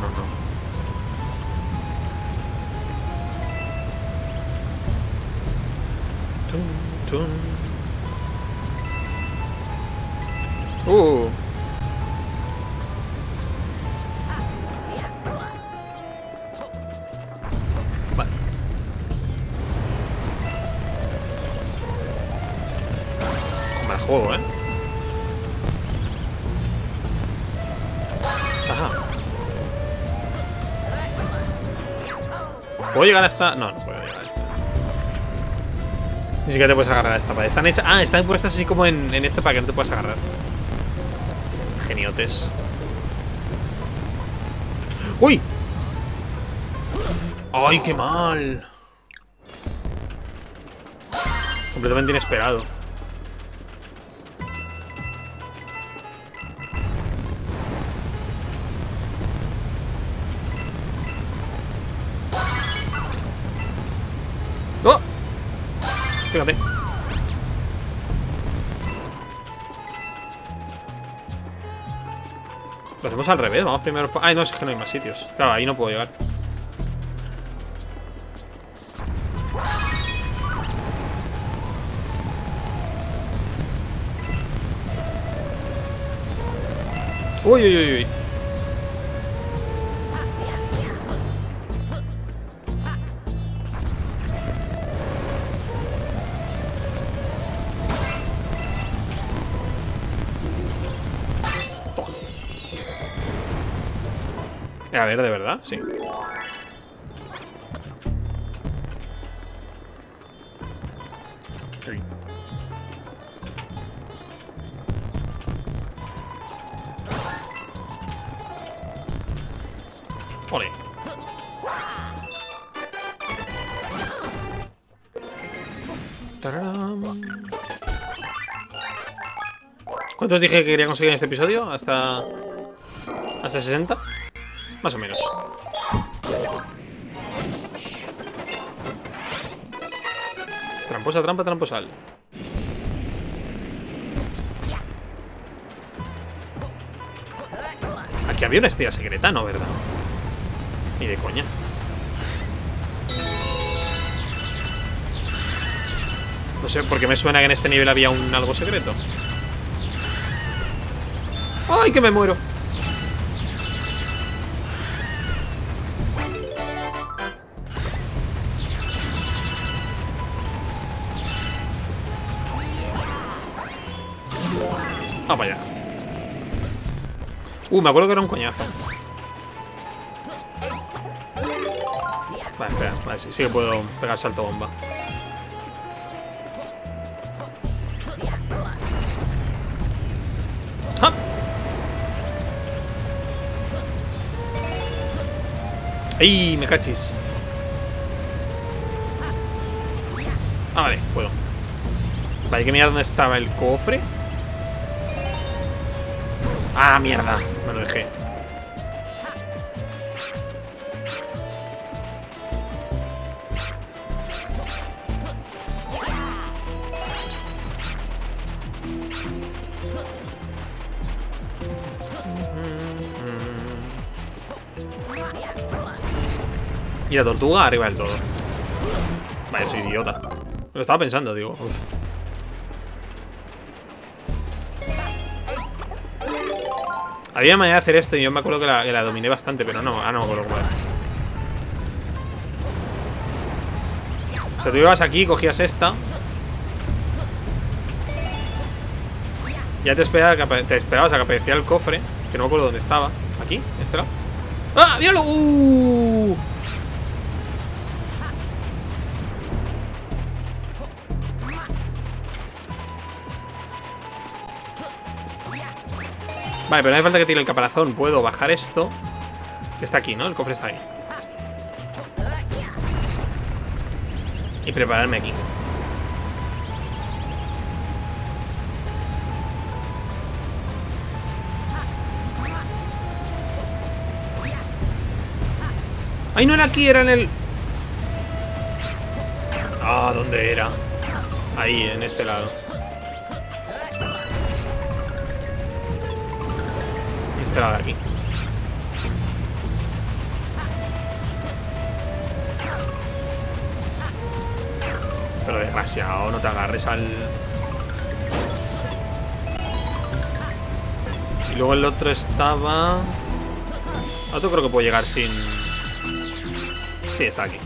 No, no puedo llegar a esta. Ni siquiera te puedes agarrar a esta. Vale, están hechas... Ah, están puestas así como en, en este para que no te puedas agarrar. Geniotes. ¡Uy! ¡Ay, qué mal! Completamente inesperado. Al revés, vamos primero... Ay, no, es que no hay más sitios. Claro, ahí no puedo llegar. Uy, uy, uy, uy. Sí. Sí. Ole. ¿Cuántos dije que quería conseguir en este episodio? ¿Hasta... ¿Hasta 60? Más o menos. Tramposa, trampa, tramposal. Aquí había una estrella secreta, ¿no? ¿Verdad? Ni de coña. No sé, porque me suena que en este nivel había un algo secreto. ¡Ay, que me muero! Uh, me acuerdo que era un coñazo. Vale, espera. Vale, sí, sí que puedo pegar salto bomba. ¡Ja! ¡Ay! Me cachis. Ah, vale, puedo. Vale, hay que mirar dónde estaba el cofre. Ah, mierda. Lo dejé. Y la tortuga arriba del todo. Vaya, soy idiota. Lo estaba pensando, digo. Había manera de hacer esto y yo me acuerdo que la, dominé bastante, pero no, ah, no me acuerdo cómo era. O sea, tú ibas aquí, cogías esta. Ya te esperabas a que apareciera el cofre, que no me acuerdo dónde estaba. ¿Aquí? ¿Este lado? ¡Ah! ¡Míralo! ¡Uh! Vale, pero no hace falta que tire el caparazón. Puedo bajar esto. Está aquí, ¿no? El cofre está ahí. Y prepararme aquí. ¡Ay, no era aquí! Era en el... Ah, ¿dónde era? Ahí, en este lado. Este lado de aquí. Pero desgraciado, no te agarres al... Y luego el otro estaba... Otro creo que puedo llegar sin... Sí, está aquí.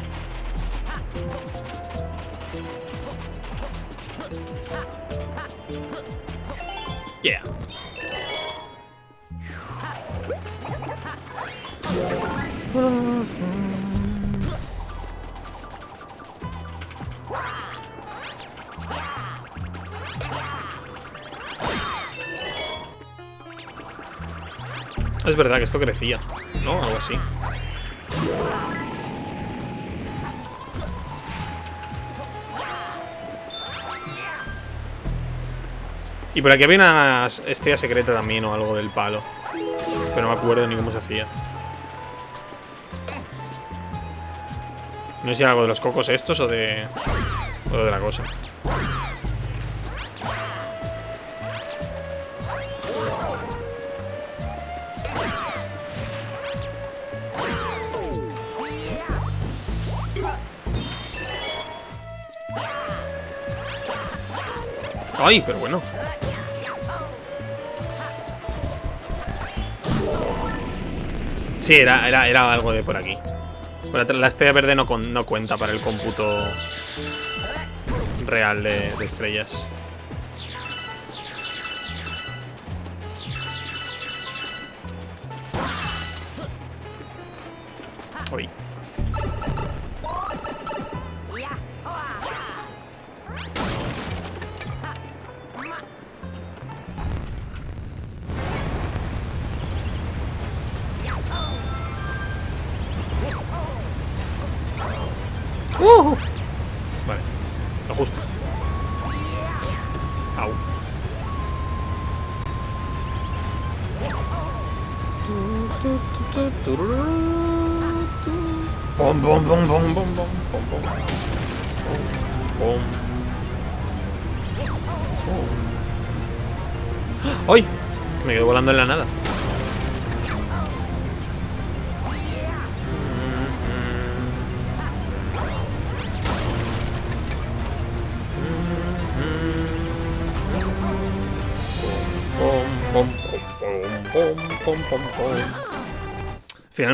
Es verdad que esto crecía, ¿no? Algo así. Y por aquí había una estrella secreta también o algo del palo. Pero no me acuerdo ni cómo se hacía. No sé si era algo de los cocos estos o de... O de la cosa. Ay, pero bueno. Sí, era, era, era algo de por aquí. La estrella verde no, no cuenta para el cómputo real de estrellas.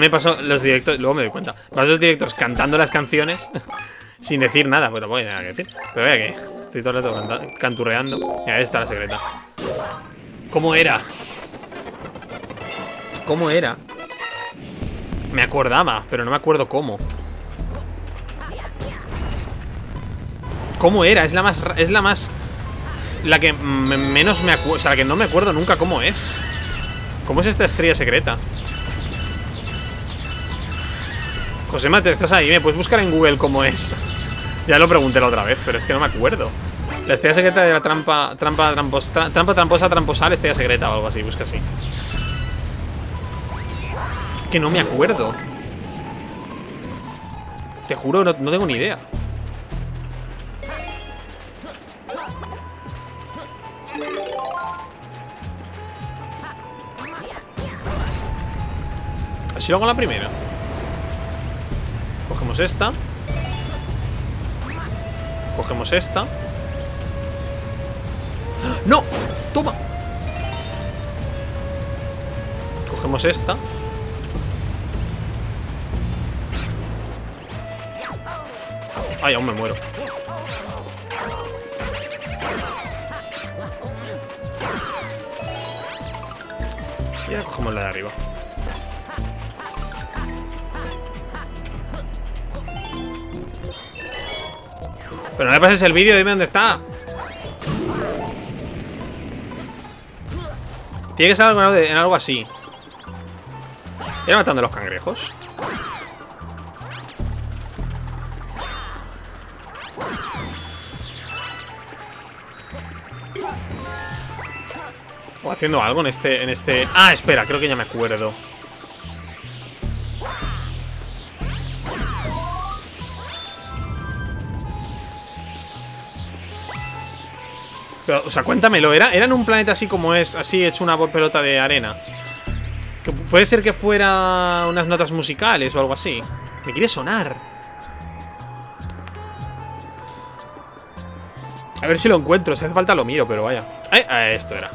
Me pasó los directos, luego me doy cuenta. Paso los directos cantando las canciones sin decir nada, pues tampoco hay nada que decir. Pero vea que estoy todo el rato canturreando. Y ahí está la secreta. ¿Cómo era? ¿Cómo era? Me acordaba, pero no me acuerdo cómo. ¿Cómo era? Es la más... Es la más... La que menos me acuerdo... O sea, la que no me acuerdo nunca cómo es. ¿Cómo es esta estrella secreta? José Mate, ¿estás ahí? ¿Me puedes buscar en Google cómo es? ya lo pregunté la otra vez, pero es que no me acuerdo. La estrella secreta de la trampa... Trampa, tramposa, trampa tramposa, tramposal, estrella secreta o algo así. Busca así. Que no me acuerdo. Te juro, no, no tengo ni idea. Así lo hago la primera. Cogemos esta. Cogemos esta. ¡No! ¡Toma! Cogemos esta. Ay, aún me muero. Y ahora cogemos la de arriba. Pero no me pases el vídeo, dime dónde está. Tiene que algo en algo así. ¿Era matando a los cangrejos? O haciendo algo en este, en este... Ah, espera, creo que ya me acuerdo. O sea, cuéntamelo, ¿era, ¿era en un planeta así como es, así hecho una pelota de arena? Que puede ser que fuera unas notas musicales o algo así. Me quiere sonar. A ver si lo encuentro. Si hace falta lo miro, pero vaya. Eh, esto era.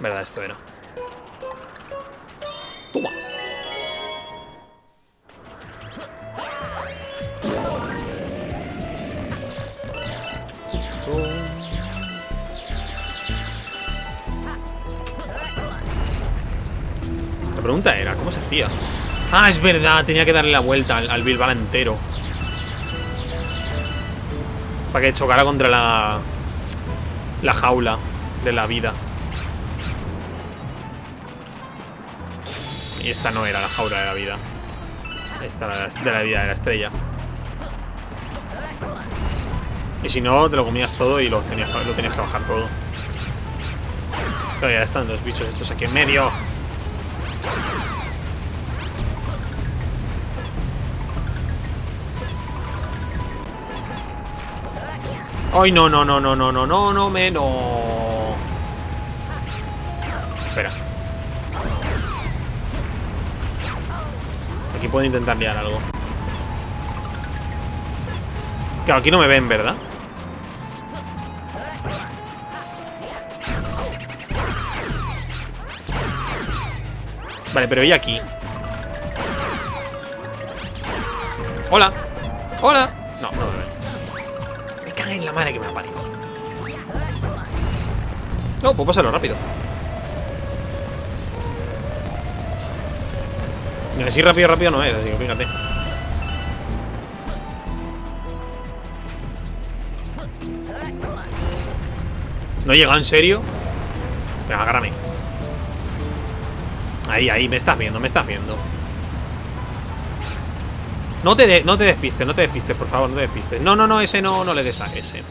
Verdad, esto era. La pregunta era, ¿cómo se hacía? Ah, es verdad, tenía que darle la vuelta al, al entero. Para que chocara contra la... La jaula de la vida. Y esta no era la jaula de la vida. Esta era de la vida de la estrella. Y si no, te lo comías todo y lo tenías, lo tenías que bajar todo. Ya están los bichos estos aquí en medio. Ay, no, no, no, no, no, no, no, no, me, no. Espera. Aquí puedo intentar liar algo. Claro, aquí no me ven, ¿verdad? Vale, pero ¿y aquí? Hola. Hola. No, no ven Me cae en la madre que me ha No, puedo pasarlo rápido. Así rápido, rápido no es, así que fíjate. ¿No he llegado en serio? Venga, agárrame Ahí, ahí, me estás viendo, me estás viendo. No te, no te despistes, no te despistes, por favor, no te despistes No, no, no, ese no, no le des a ese.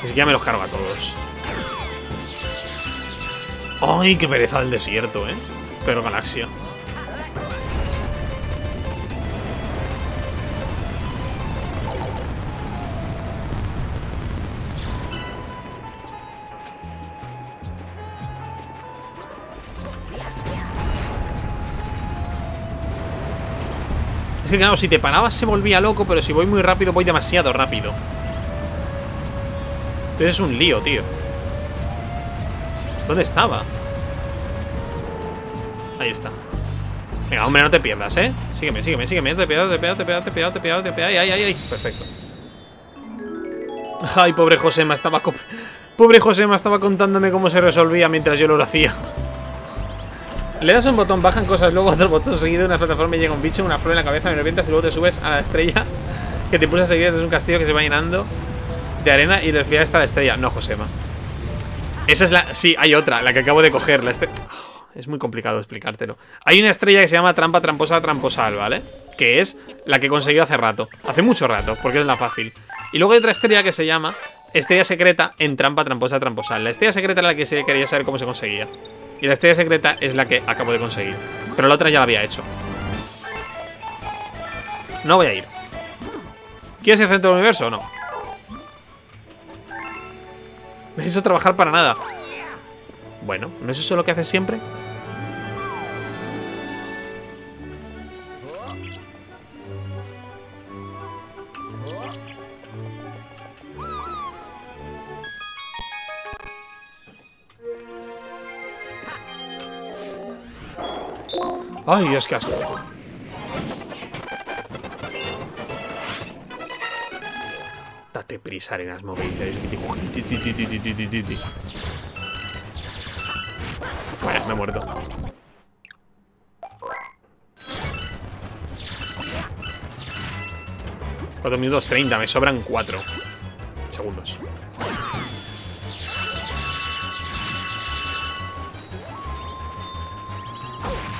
Ni siquiera me los cargo a todos. Ay, qué pereza el desierto, eh. Pero galaxia Que claro, si te parabas se volvía loco, pero si voy muy rápido, voy demasiado rápido. Entonces es un lío, tío. ¿Dónde estaba? Ahí está. Venga, hombre, no te pierdas, ¿eh? Sígueme, sígueme, sígueme. Te pierdas, te pierdas, te pierdas, te pierdas, te pierdas, te pierdas. Ahí, ahí, ahí. Perfecto. Ay, pobre Josema, estaba... Pobre Josema estaba contándome cómo se resolvía mientras yo lo hacía. Le das un botón, bajan cosas, luego otro botón seguido, una plataforma y llega un bicho, una flor en la cabeza, me revientas y luego te subes a la estrella que te pulsa seguir desde un castillo que se va llenando de arena y del final está la estrella. No, Josema. Esa es la... Sí, hay otra, la que acabo de coger. La oh, es muy complicado explicártelo. Hay una estrella que se llama trampa tramposa tramposal, ¿vale? Que es la que he conseguido hace rato. Hace mucho rato, porque es la fácil. Y luego hay otra estrella que se llama estrella secreta en trampa tramposa tramposal. La estrella secreta era la que se quería saber cómo se conseguía. Y la estrella secreta es la que acabo de conseguir. Pero la otra ya la había hecho. No voy a ir. ¿Quieres el centro del universo o no? Me hizo trabajar para nada. Bueno, ¿no es eso lo que haces siempre? Ay, Dios, qué asco. Date prisa, arenas movedizas. Bueno, me he muerto. 4 minutos 30, me sobran 4 segundos.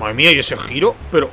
Madre mía, ¿y ese giro? Pero...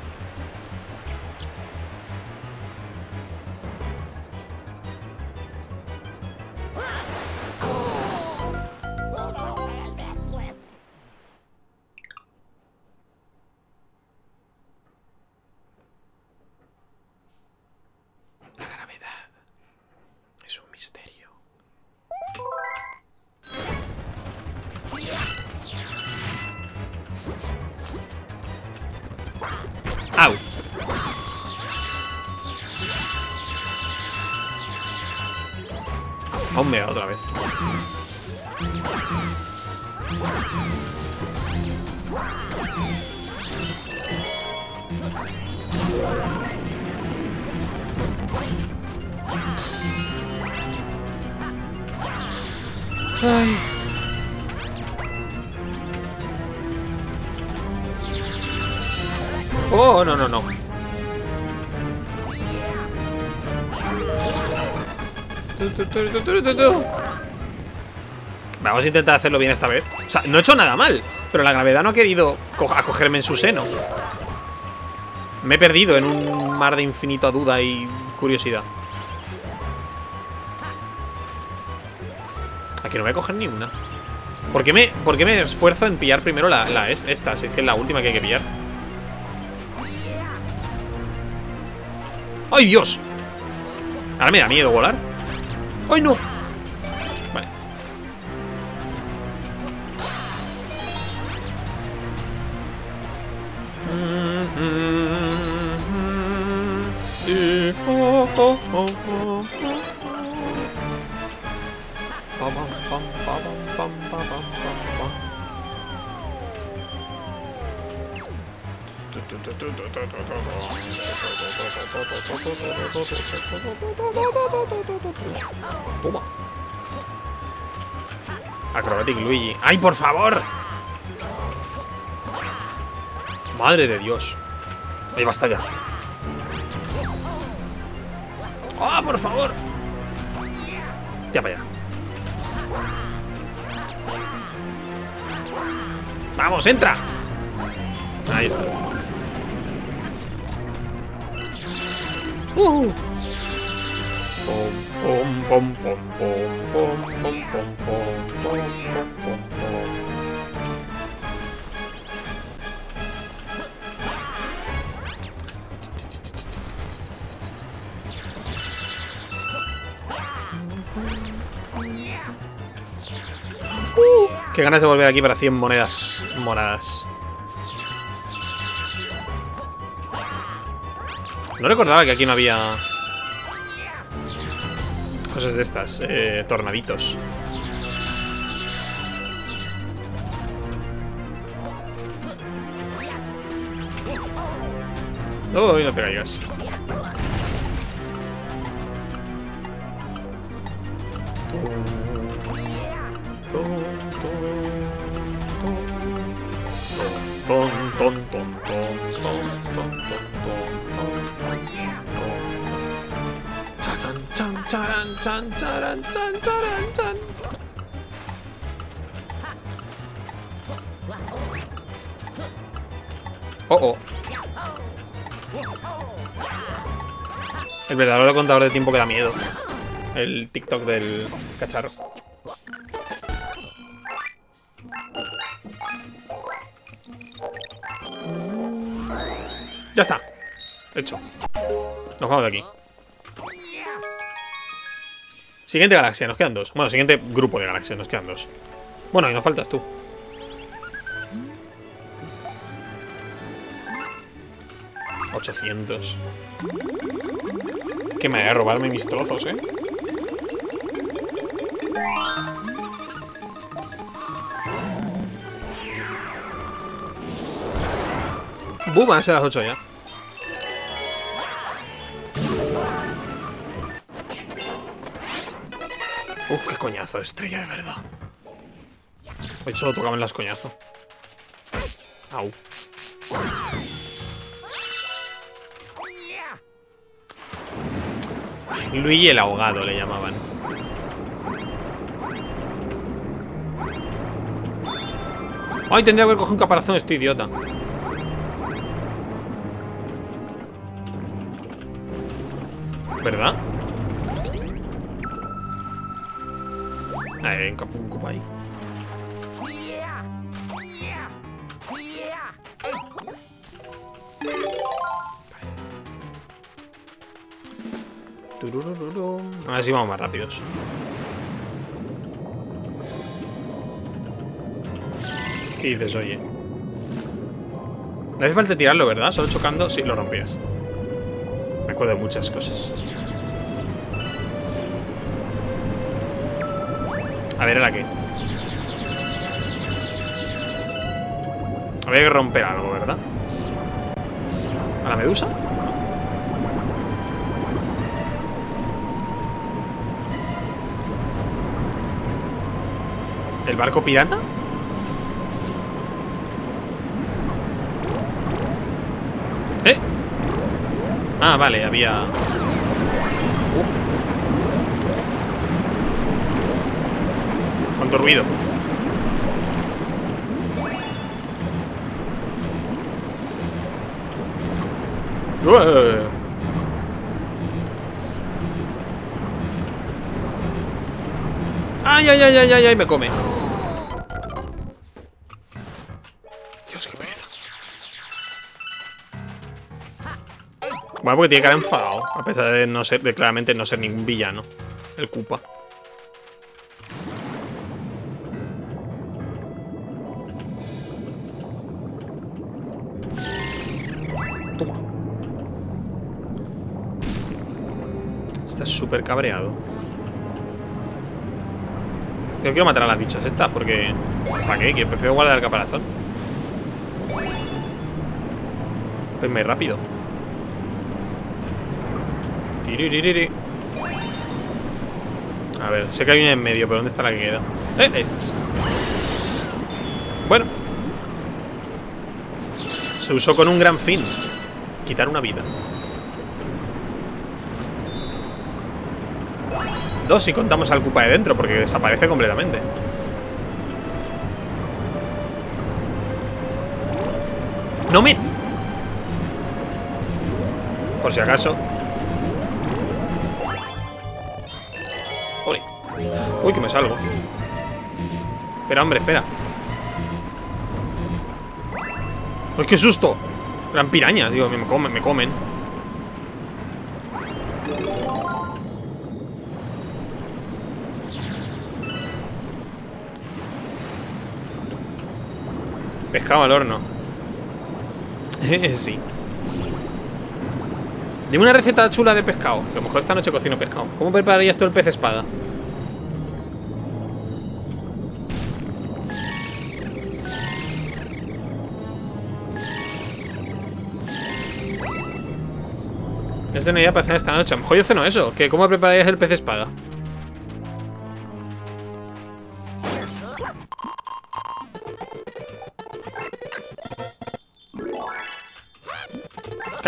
Oh, no, no, no. Vamos a intentar hacerlo bien esta vez. O sea, no he hecho nada mal. Pero la gravedad no ha querido acogerme en su seno. Me he perdido en un mar de infinita duda y curiosidad. Aquí no voy a coger ni una. ¿Por qué me, por me esfuerzo en pillar primero la esta? Si es que es la última que hay que pillar. ¡Ay, Dios! Ahora me da miedo volar. ¡Ay, no! Toma. Acrobatic Luigi. ¡Ay, por favor! Madre de Dios. Ahí basta ya. ¡Ah, por favor! Ya para allá. ¡Vamos, entra! Ahí está. Uh, qué ganas de volver aquí para 100 monedas moradas. No recordaba que aquí no había... Cosas de estas, eh, tornaditos. Uy, no te caigas. Chan, charan, chan, charan, chan. Oh, oh. El verdadero contador de tiempo que da miedo. El TikTok del cacharro. Ya está. Hecho. Nos vamos de aquí. Siguiente galaxia, nos quedan dos. Bueno, siguiente grupo de galaxias, nos quedan dos. Bueno, y nos faltas tú. ¡800! Qué manera de robarme mis trozos, ¿eh? ¡Bum! Van a las 8 ya. Uf, qué coñazo, estrella de verdad. Hoy solo tocaban las coñazo. Au. Luigi el ahogado le llamaban. Ay, tendría que haber cogido un caparazón, estoy idiota. ¿Verdad? Ahí, un, un ahí. A ver si vamos más rápidos. ¿Qué dices, oye? No hace falta tirarlo, ¿verdad? Solo chocando, sí, lo rompías. Me acuerdo de muchas cosas. A ver, ¿era qué? Había que romper algo, ¿verdad? ¿A la medusa? ¿El barco pirata? ¿Eh? Ah, vale, había... Tanto ruido. ¡Ay, ay, ay, ay, ay! ay me come. Dios, qué pereza. Bueno, porque tiene cara enfadado. A pesar de no ser, de claramente no ser ningún villano. El Koopa. Súper cabreado. Yo quiero matar a las bichas estas porque... ¿Para qué? Que prefiero guardar el caparazón. Pues muy rápido. A ver, sé que hay una en medio, pero ¿dónde está la que queda? Eh, ahí estás. Bueno. Se usó con un gran fin. Quitar una vida. Dos si contamos al Koopa de dentro, porque desaparece completamente. ¡No me! Por si acaso. Uy, Uy, que me salgo. Espera, hombre, espera. ¡Uy, qué susto! Gran piraña, digo, me comen, me comen. Pescado al horno. sí. Dime una receta chula de pescado. Que a lo mejor esta noche cocino pescado. ¿Cómo prepararías tú el pez espada? Es de una idea para cenar esta noche. A lo mejor yo ceno eso. ¿Que ¿Cómo prepararías el pez espada?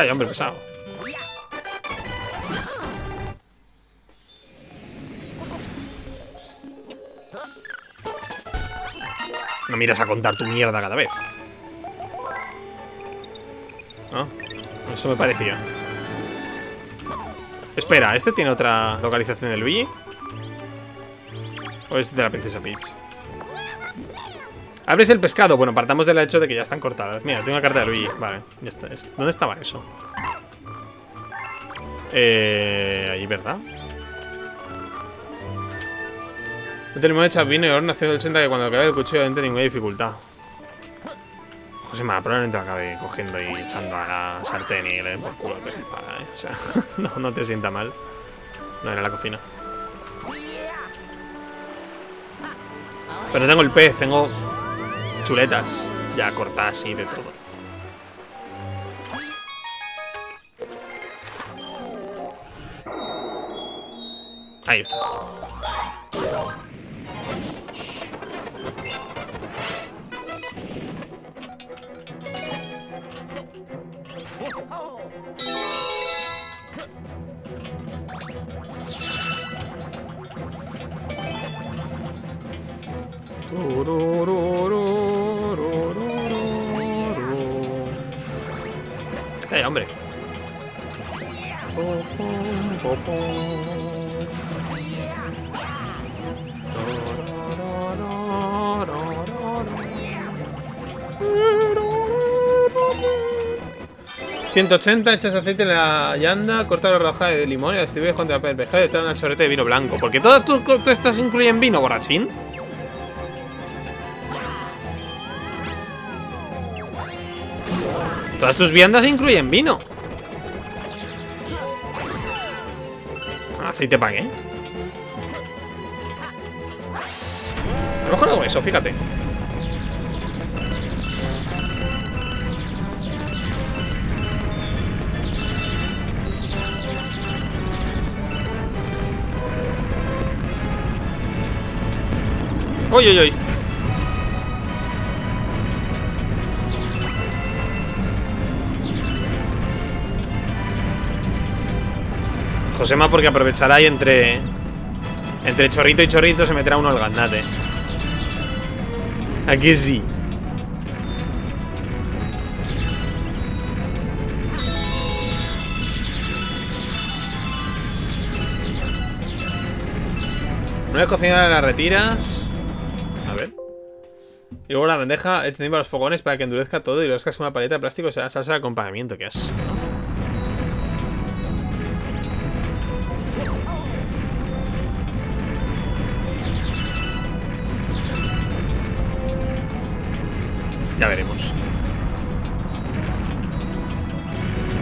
Calla, hombre, pesado. No miras a contar tu mierda cada vez. ¿No? Eso me parecía. Espera, ¿este tiene otra localización de Luigi? ¿O es de la princesa Peach? Abres el pescado. Bueno, partamos del hecho de que ya están cortadas. Mira, tengo una carta de Luigi. Vale. ¿Dónde estaba eso? Eh... Ahí, ¿verdad? No tenemos hecha vino y horno hace 80 que cuando acabe el cuchillo no ninguna dificultad. Josema, probablemente lo acabe cogiendo y echando a la sartén y le den por culo el pez espada, ¿eh? O sea, no, no te sienta mal. No era la cocina. Pero tengo el pez, tengo chuletas ya cortadas y de todo. Ahí está. ¿180? Echas aceite en la llanda, corta la roja de limón y la distribuyes contra el pescado y te una chorreta de vino blanco. ¿Por todas tus estas incluyen vino, borrachín? Todas tus viandas incluyen vino. ¿Aceite para qué? A lo mejor hago eso, fíjate. Uy, uy, uy. Josema porque aprovechará y entre... Entre chorrito y chorrito se meterá uno al gandate. Aquí sí. Una vez cocinada la retiras. Y luego la bandeja extendida para los fogones para que endurezca todo y lo con una paleta de plástico o sea salsa de acompañamiento. Que es? Ya veremos.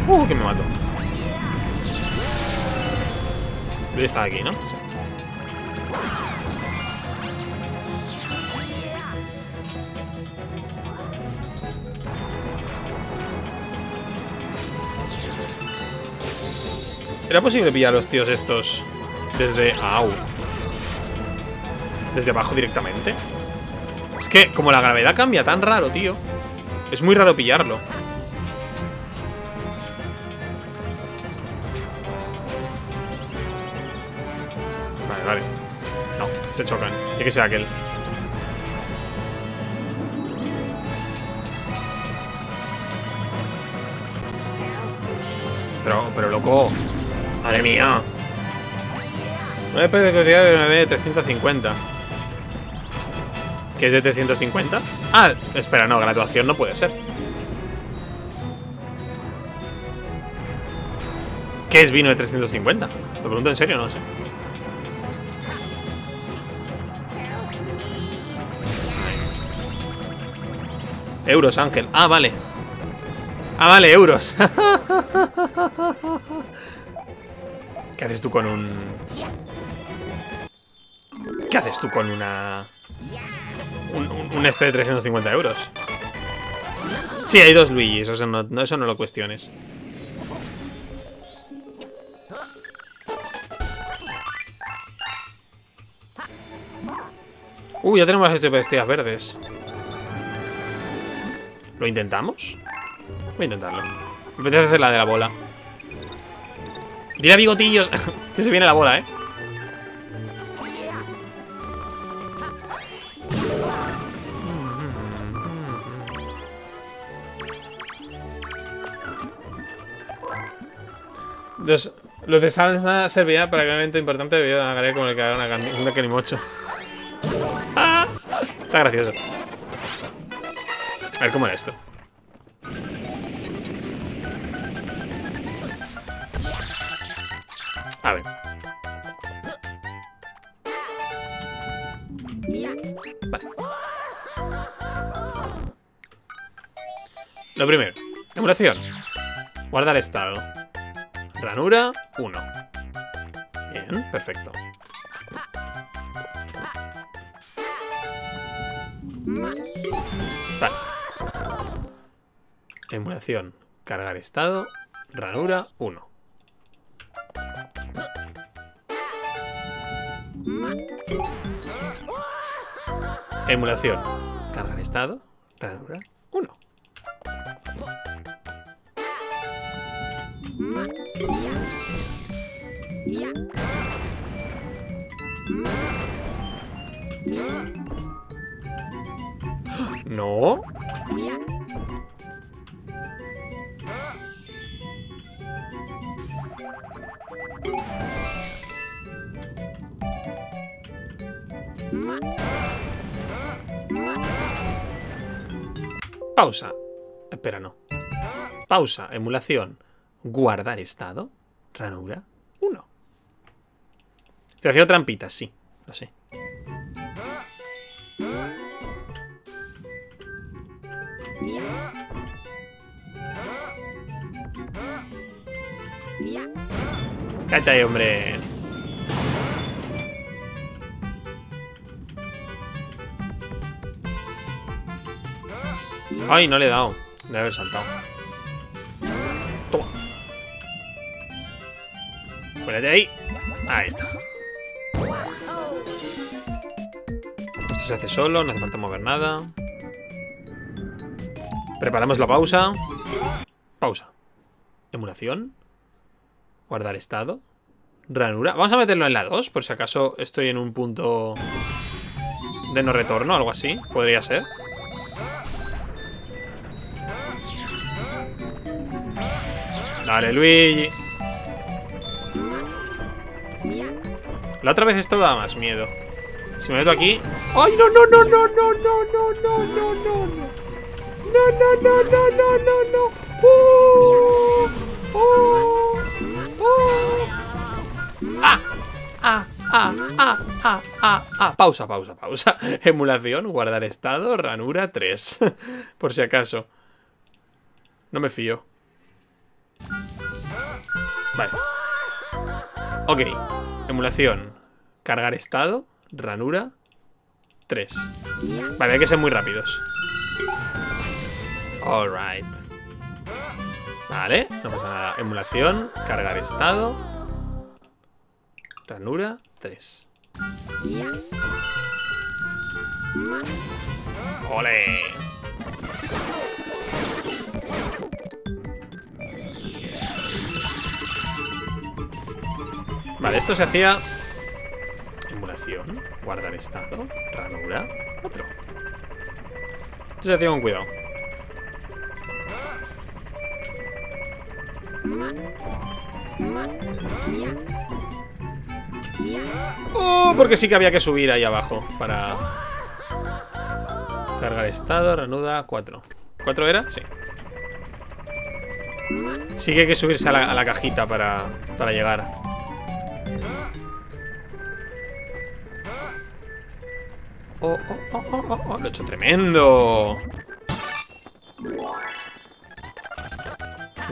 Uh, que me mato. Debe estar aquí, ¿no? Sí. ¿Era posible pillar a los tíos estos desde... ¡Au! ¿Desde abajo directamente? Es que como la gravedad cambia tan raro, tío Es muy raro pillarlo. Vale, vale. No, se chocan. Tiene que ser aquel. Pero, pero loco Madre mía. 9 de velocidad de 9 de 350 ¿Que es de 350? Ah, espera, no, graduación no puede ser. ¿Qué es vino de 350? Lo pregunto en serio, no sé. Euros, Ángel. Ah, vale. Ah, vale, euros ¿Qué haces tú con un...? ¿Qué haces tú con una...? Un, este de 350 euros. Sí, hay dos Luigis, eso no, eso no lo cuestiones. Uy, ya tenemos las bestias verdes. ¿Lo intentamos? Voy a intentarlo. Me apetece hacer la de la bola. Tira bigotillos. que se viene la bola, eh. Los, de salsa servía para que un evento importante debido a como le quedaron a una Kenimocho. Está gracioso. A ver cómo era esto. Lo primero. Emulación. Guardar estado. Ranura 1. Bien, perfecto. Vale. Emulación. Cargar estado. Ranura 1. Emulación. Cargar estado. Ranura No. Pausa. Espera, no. Pausa, emulación. Guardar estado. Ranura 1. Estoy haciendo trampitas, sí. Lo sé. Cállate ahí, hombre. Ay, no le he dado. Debe haber saltado. Toma. Ponete ahí. Ahí está. Esto se hace solo, no hace falta mover nada. Preparamos la pausa. Pausa. Emulación. Guardar estado. Ranura. Vamos a meterlo en la 2, por si acaso estoy en un punto... de no retorno, algo así. Podría ser. Dale, Luigi. La otra vez esto da más miedo. Si me meto aquí... ¡Ay, no, no, no, no, no, no, no, no, no, no, no! ¡No, no, no, no, no, no! ¡Oh! ¡Oh! ¡Oh! ¡Ah! ¡Ah! ¡Ah! Pausa, pausa, pausa. Emulación, guardar estado, ranura 3. Por si acaso. No me fío. Vale. Ok. Emulación. Cargar estado. Ranura 3. Vale, hay que ser muy rápidos. Alright. Vale, no pasa nada. Emulación. Cargar estado. Ranura 3. ¡Ole! Vale, esto se hacía... Emulación, guardar estado, ranura, otro. Esto se hacía con cuidado. Oh, porque sí que había que subir ahí abajo para... Cargar estado, ranuda, 4. ¿4 era? Sí. Sí que hay que subirse a la, cajita para, para llegar. Oh, oh, oh, oh, oh, oh, Lo he hecho tremendo.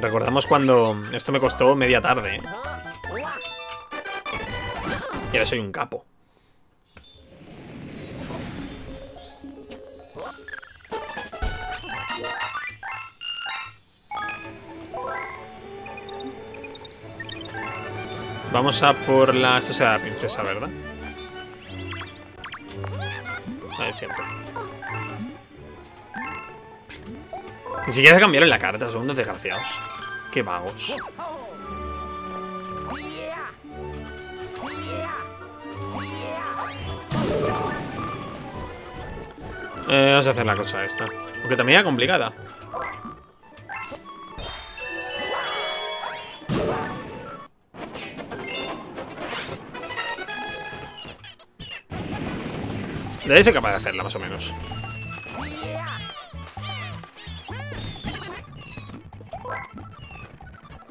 Recordamos cuando esto me costó media tarde. ¿eh? Y soy un capo. Vamos a por la... Esto será la princesa, ¿verdad? Ver, siempre. Ni siquiera se cambiaron la carta, son unos desgraciados. Qué vagos. Eh, vamos a hacer la cosa esta. Aunque también era complicada. Debe ser capaz de hacerla, más o menos.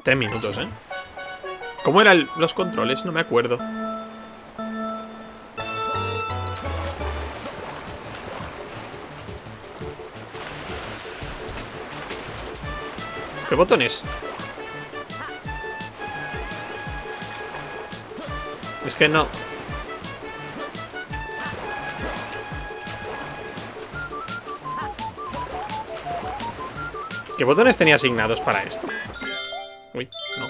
Tres minutos, ¿eh? ¿Cómo eran los controles? No me acuerdo. ¿Qué botones? Es que no... ¿Qué botones tenía asignados para esto? Uy, no.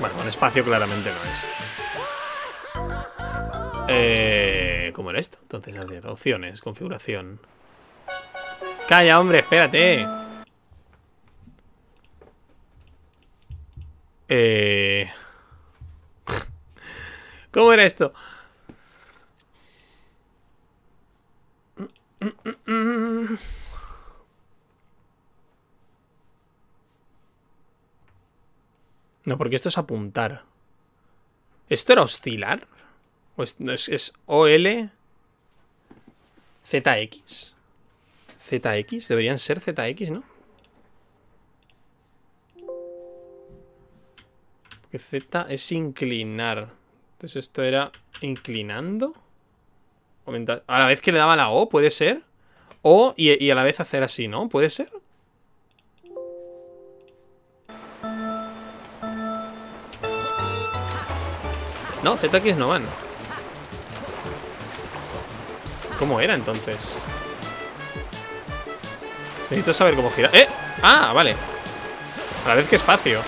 Bueno, un espacio claramente no es. Eh, ¿Cómo era esto? Entonces, opciones, configuración. Calla, hombre, espérate. Eh... ¿Cómo era esto? No, porque esto es apuntar. ¿Esto era oscilar? ¿O es, es, es OL? ZX. ZX, deberían ser ZX, ¿no? Porque Z es inclinar. Entonces esto era inclinando. A la vez que le daba la O, ¿puede ser? O y, y a la vez hacer así, ¿no? ¿Puede ser? No, ZX no van. ¿Cómo era entonces? Necesito saber cómo girar. ¡Eh! ¡Ah! Vale. A la vez que espacio.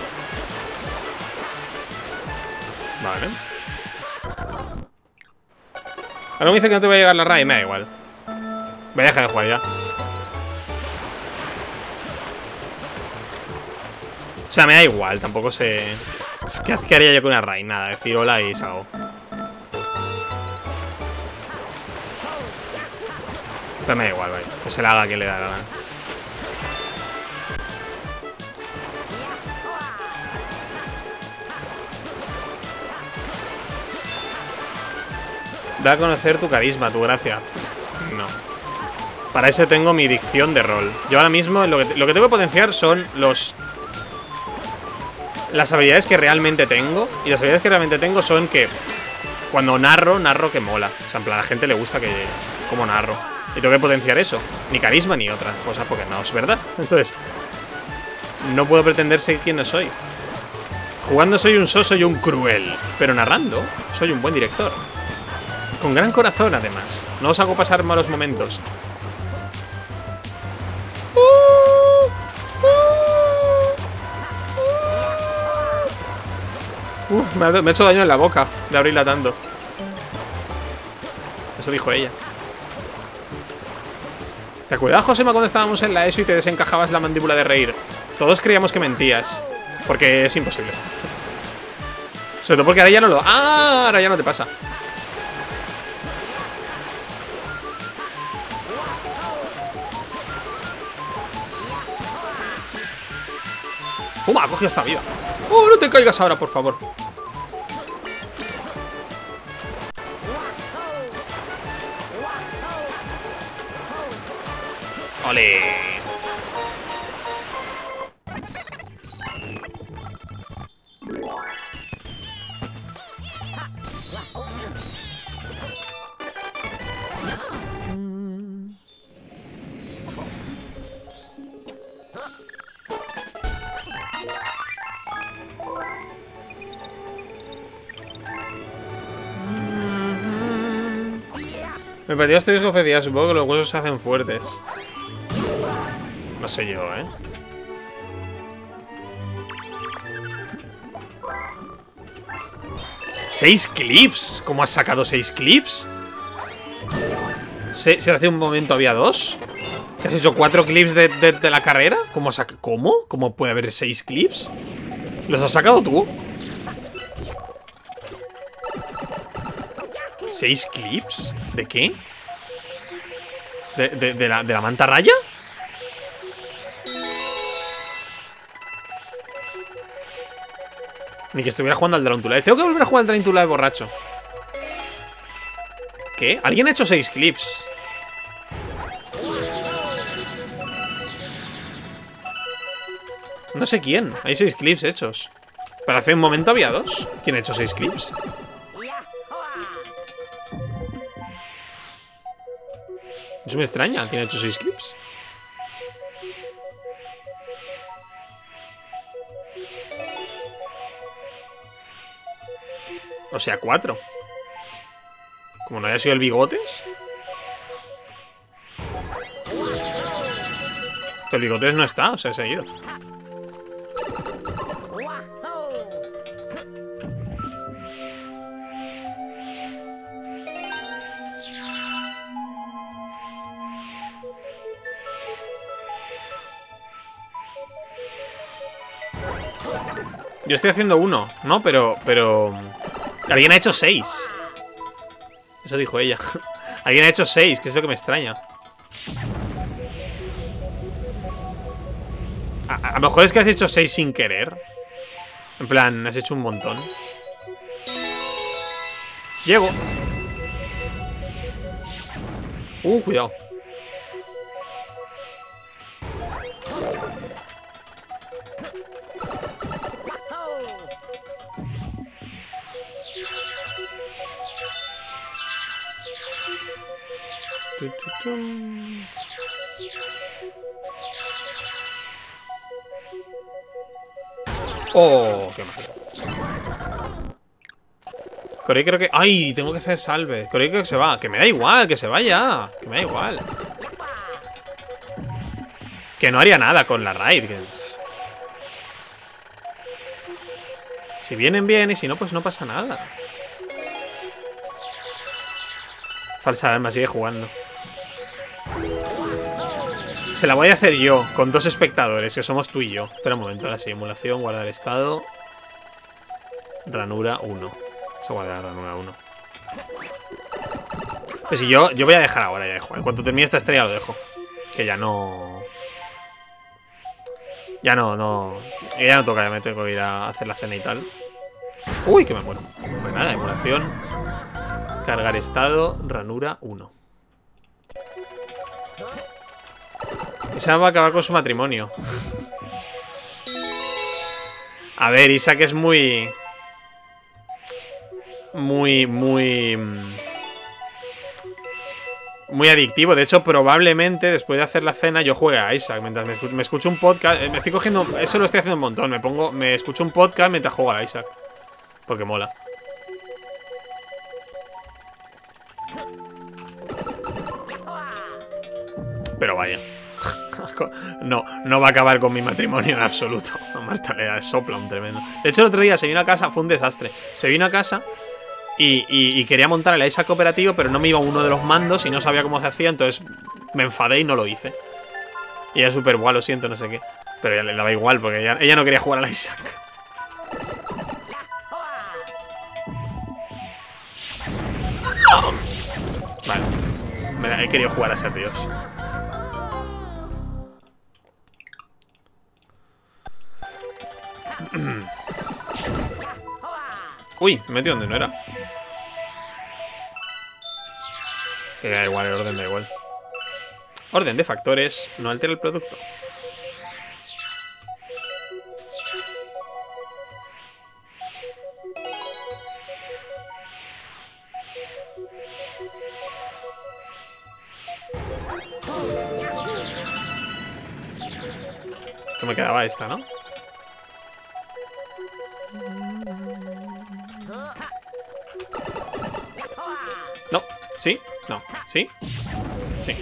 Vale. Ahora me dice que no te va a llegar la raid, me da igual. Voy a dejar de jugar ya. sea, me da igual, tampoco sé... ¿Qué, qué haría yo con una raid? Nada, decir hola y salgo. Pero me da igual, vale. Que se la haga que le da la gana. Da a conocer tu carisma, tu gracia. No. Para eso tengo mi dicción de rol. Yo ahora mismo lo que, lo que tengo que potenciar son los... Las habilidades que realmente tengo. Y las habilidades que realmente tengo son que... Cuando narro, narro que mola. O sea, en plan, a la gente le gusta que... Como narro. Y tengo que potenciar eso. Ni carisma ni otra cosa, porque no es verdad. Entonces... No puedo pretender ser quien no soy. Jugando soy un soso y un cruel. Pero narrando, soy un buen director. Con gran corazón, además. No os hago pasar malos momentos. Uh, me, ha, me, ha, hecho daño en la boca de abrirla tanto. Eso dijo ella. ¿Te acuerdas, Josema, cuando estábamos en la ESO y te desencajabas la mandíbula de reír? Todos creíamos que mentías. Porque es imposible. Sobre todo porque ahora ya no lo... ¡Ah! Ahora ya no te pasa. ¡Puma! Ha cogido esta vida. ¡Oh, no te caigas ahora, por favor! ¡Ole! Me parecía estoy escofecida, supongo que los huesos se hacen fuertes. No sé yo, ¿eh? ¿Seis clips? ¿Cómo has sacado seis clips? ¿Se, ¿Se hace un momento había dos? ¿Que has hecho cuatro clips de, la carrera? ¿Cómo, ¿Cómo? ¿Cómo puede haber seis clips? ¿Los has sacado tú? ¿Seis clips? ¿De qué? ¿De, la, ¿De la manta Ni que estuviera jugando al Drantula. Tengo que volver a jugar al Drantula de borracho. ¿Qué? ¿Alguien ha hecho seis clips? No sé quién. Hay seis clips hechos. Pero hace un momento había dos. ¿Quién ha hecho seis clips? Eso me extraña. ¿Quién ha hecho seis clips? O sea, cuatro. Como no haya sido el bigotes. el bigotes no está, o sea, se ha ido. Yo estoy haciendo uno, ¿no? Pero, pero... Alguien ha hecho seis. Eso dijo ella. Alguien ha hecho seis, que es lo que me extraña. A, lo mejor es que has hecho seis sin querer. En plan, has hecho un montón. Llego. Uh, cuidado. Oh, qué mal. Corey creo que... ¡Ay! Tengo que hacer salve. Corey creo que se va. Que me da igual, que se vaya. Que me da igual. Que no haría nada con la raid. Si vienen bien y si no, pues no pasa nada. Falsa arma, sigue jugando. Se la voy a hacer yo, con dos espectadores, que somos tú y yo. Espera un momento, la simulación, guardar estado. Ranura 1. Se guarda ranura 1. Pues si yo, yo voy a dejar ahora ya dejo. En cuanto termine esta estrella lo dejo. Que ya no... Ya no, no... Ya no toca, ya me tengo que ir a hacer la cena y tal. Uy, que me muero. Pues nada, emulación. Cargar estado, ranura 1. Esa va a acabar con su matrimonio. A ver, Isaac es muy... Muy, muy... Muy adictivo. De hecho, probablemente después de hacer la cena yo juegue a Isaac. Mientras me escucho, un podcast... Eh, me estoy cogiendo... Eso lo estoy haciendo un montón. Me pongo... Me escucho un podcast mientras juego a Isaac. Porque mola. Pero vaya. No, no va a acabar con mi matrimonio en absoluto. A Marta le sopla un tremendo. De hecho, el otro día se vino a casa, fue un desastre. Se vino a casa y, quería montar el ISA cooperativo, pero no me iba uno de los mandos y no sabía cómo se hacía, entonces me enfadé y no lo hice. Y era súper guay, lo siento, no sé qué. Pero ya le daba igual, porque ella, no quería jugar al Isaac. Vale. he querido jugar a ser Dios. Uy, me metí donde no era. Da igual, el orden da igual. Orden de factores no altera el producto. Que me quedaba esta, ¿no? ¿Sí? No, ¿sí? Sí.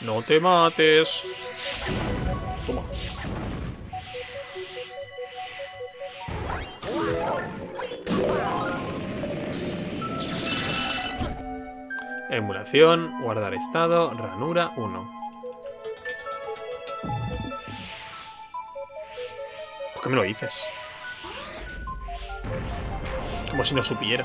No te mates. Emulación, guardar estado, ranura 1. ¿Por qué me lo dices? Como si no supiera.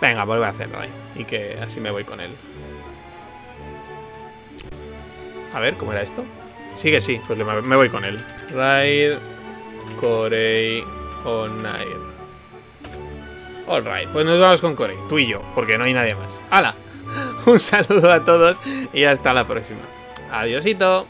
Venga, vuelve a hacerlo ahí Y que así me voy con él A ver, ¿cómo era esto? Sigue, sí, pues me voy con él Raid Corey Onair Alright, pues nos vamos con Corey, tú y yo, porque no hay nadie más. ¡Hala! Un saludo a todos y hasta la próxima. Adiosito.